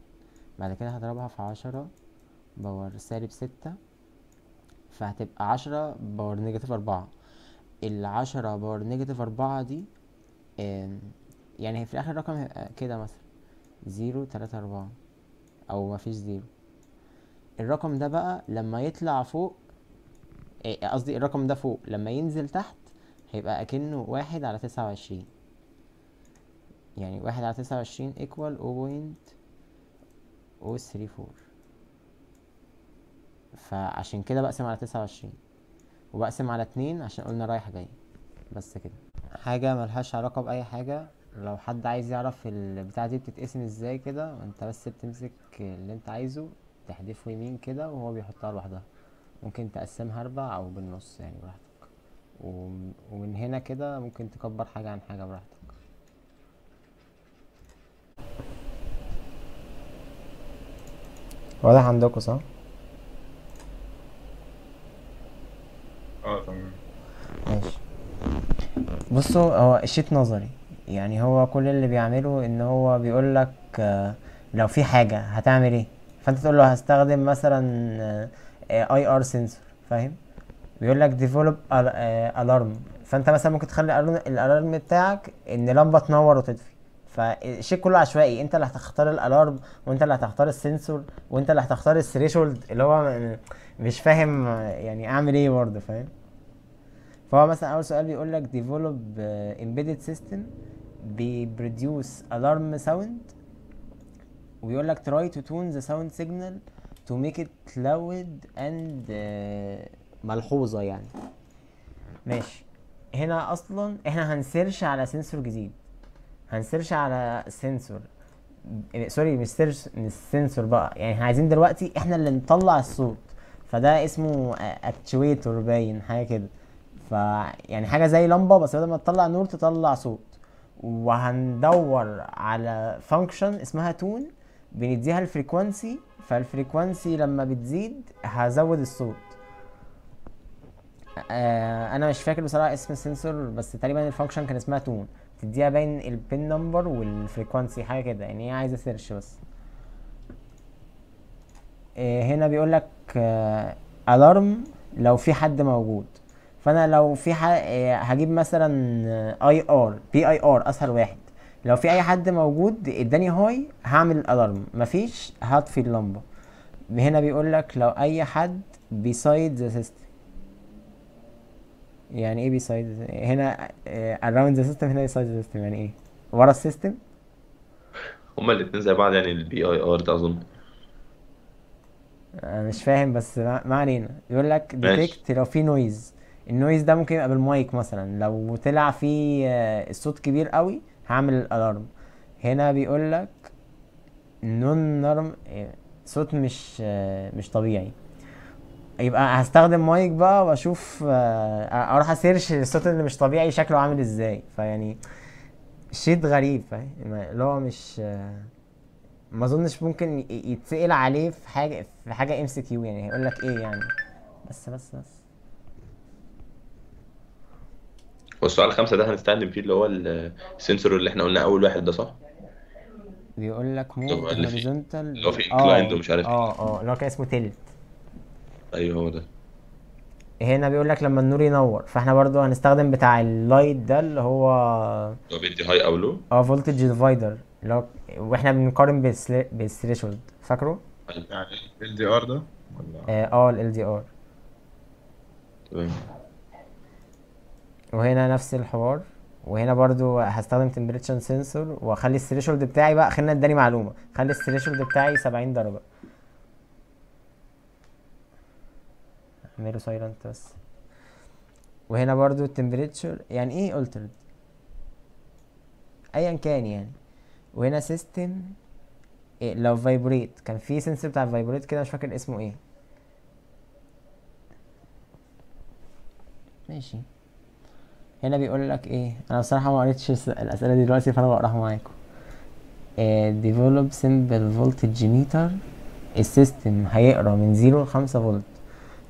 بعد كده هضربها في عشرة power سالب ستة فهتبقى عشرة power negative أربعة. العشرة power negative أربعة دي يعني في الآخر الرقم هيبقى كده مثلا zero تلاتة أربعة أو مفيش zero. الرقم ده بقى لما يطلع فوق إيه، قصدي الرقم ده فوق لما ينزل تحت هيبقى أكنه واحد على تسعة وعشرين. يعني واحد على تسعة وعشرين equal 0.034 فعشان كده بقسم على تسعة وعشرين. وبقسم على اتنين عشان قلنا رايح جاي. بس كده. حاجة ملهاش علاقة بأي حاجة. لو حد عايز يعرف البتاعة دي بتتقسم إزاي كده انت بس بتمسك اللي أنت عايزه تحدفه يمين كده وهو بيحطها لوحدها. ممكن تقسمها أربع أو بالنص يعني براحتك. وم- ومن هنا كده ممكن تكبر حاجة عن حاجة براحتك. واضح عندكم صح؟ آه تمام. ماشي. بصوا هو الشيت نظري. يعني هو كل اللي بيعمله إن هو بيقول لك لو في حاجة هتعمل إيه؟ فأنت تقول له هستخدم مثلا IR sensor فاهم؟ بيقول لك develop alarm فأنت مثلا ممكن تخلي ال alarm بتاعك إن لمبة تنور وتطفي. فالشيء كله عشوائي. انت اللي هتختار ال alarm وانت اللي هتختار ال sensor وانت اللي هتختار ال threshold اللي هو مش فاهم يعني اعمل إيه برضه فاهم؟ فهو مثلا أول سؤال بيقول لك uh, embedded system بي produce alarm sound وبيقول لك try to tune the sound signal to make it loud and uh, ملحوظة يعني. ماشي. هنا أصلا إحنا هن search على sensor جديد. هن search على sensor ب- sorry مش search مش بقى. يعني عايزين دلوقتي إحنا اللي نطلع الصوت. فده اسمه actuator باين حاجة كده. ف يعني حاجة زي لمبة بس بدل ما تطلع نور تطلع صوت. وهندور على function اسمها tone بنديها ال frequency فال frequency لما بتزيد هزود الصوت. آه أنا مش فاكر بصراحة اسم ال sensor بس تقريبا ال function كان اسمها tone تديها باين ال pin number وال frequency حاجة كده. يعني هي عايزة search بس. آه هنا بيقول لك alarm لو في حد موجود. فأنا لو في. آه، هجيب مثلا IR PIR أسهل واحد. لو في أي حد موجود إداني high هعمل ال alarm مفيش هطفي اللمبه هنا بيقول لك لو أي حد beside the system. يعني إيه beside هنا around the system هنا beside the system. يعني إيه؟ ورا ال system؟ هما الاتنين زي بعض يعني ال PIR ده أظن. أنا مش فاهم بس ما علينا. يقول لك. detect لو في noise ال noise ده ممكن يبقى بالمايك مثلا. لو طلع فيه آه، الصوت كبير قوي هعمل ال alarm هنا بيقول لك non norm آه، صوت مش آه، مش طبيعي. يبقى هستخدم مايك بقى واشوف آه، أروح أ search الصوت اللي مش طبيعي شكله عامل إزاي. فيعني sheet غريب فاهم؟ اللي هو مش آه، ما أظنش ممكن ي- يتسأل عليه في حاجة في حاجة MCQ يعني هيقول لك إيه يعني. بس بس بس. والسؤال الخامسة ده هنستخدم فيه اللي هو ال sensor اللي إحنا قلناه أول واحد ده صح؟ بيقول لك فيه- horizontal اللي هو فيه inclined ومش عارف إيه. آه آه اللي هو كان اسمه tilt أيوه هو ده. هنا بيقول لك لما النور ينور فإحنا برضو هنستخدم بتاع ال light ده اللي هو هو بيدي high أو low آه voltage divider اللي هو وإحنا بنقارن بال threshold فاكره؟ يعني LDR ده؟ ولا؟ آه LDR تمام. وهنا نفس الحوار. وهنا برضو هستخدم temperature sensor وأخلي ال threshold بتاعي بقى خلينا اداني معلومة. خلي ال threshold بتاعي 70 درجة. اعمله silent بس. وهنا برضو ال temperature يعني إيه ال third ايا كان يعني. وهنا system إيه لو vibrate كان في sensor بتاع vibrate كده مش فاكر اسمه إيه. ماشي. هنا بيقول لك إيه؟ أنا بصراحة ما قريتش الأسئلة دي دلوقتي فأنا بقراها معاكم. develop simple voltage meter ال system هيقرأ من 0 ل 5 فولت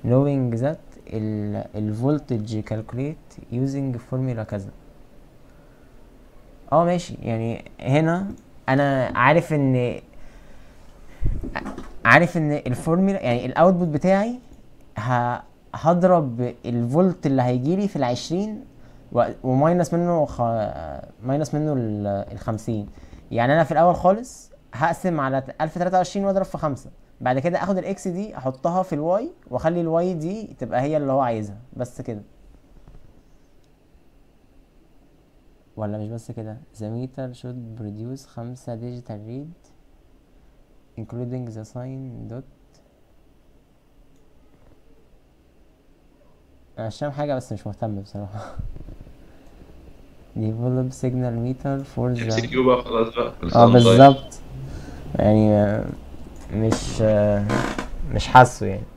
knowing that ال ال voltage calculate using formula كذا آه ماشي يعني هنا أنا عارف إن عارف إن الفورمولا يعني ال output بتاعي. هضرب الفولت اللي هيجيلي في العشرين. و minus منه خ... minus منه ال... الخمسين يعني أنا في الأول خالص هقسم على 1023 وأضرب في خمسة بعد كده اخد ال X دي احطها في ال Y واخلي ال Y دي تبقى هي اللي هو عايزها. بس كده. ولا مش بس كده؟ The meter should produce خمسة digital read including the sign dot. أنا مش فاهم حاجة بس مش مهتم بصراحة. Develop signal meter for the آه. بالظبط. يعني مش مش حاسه يعني.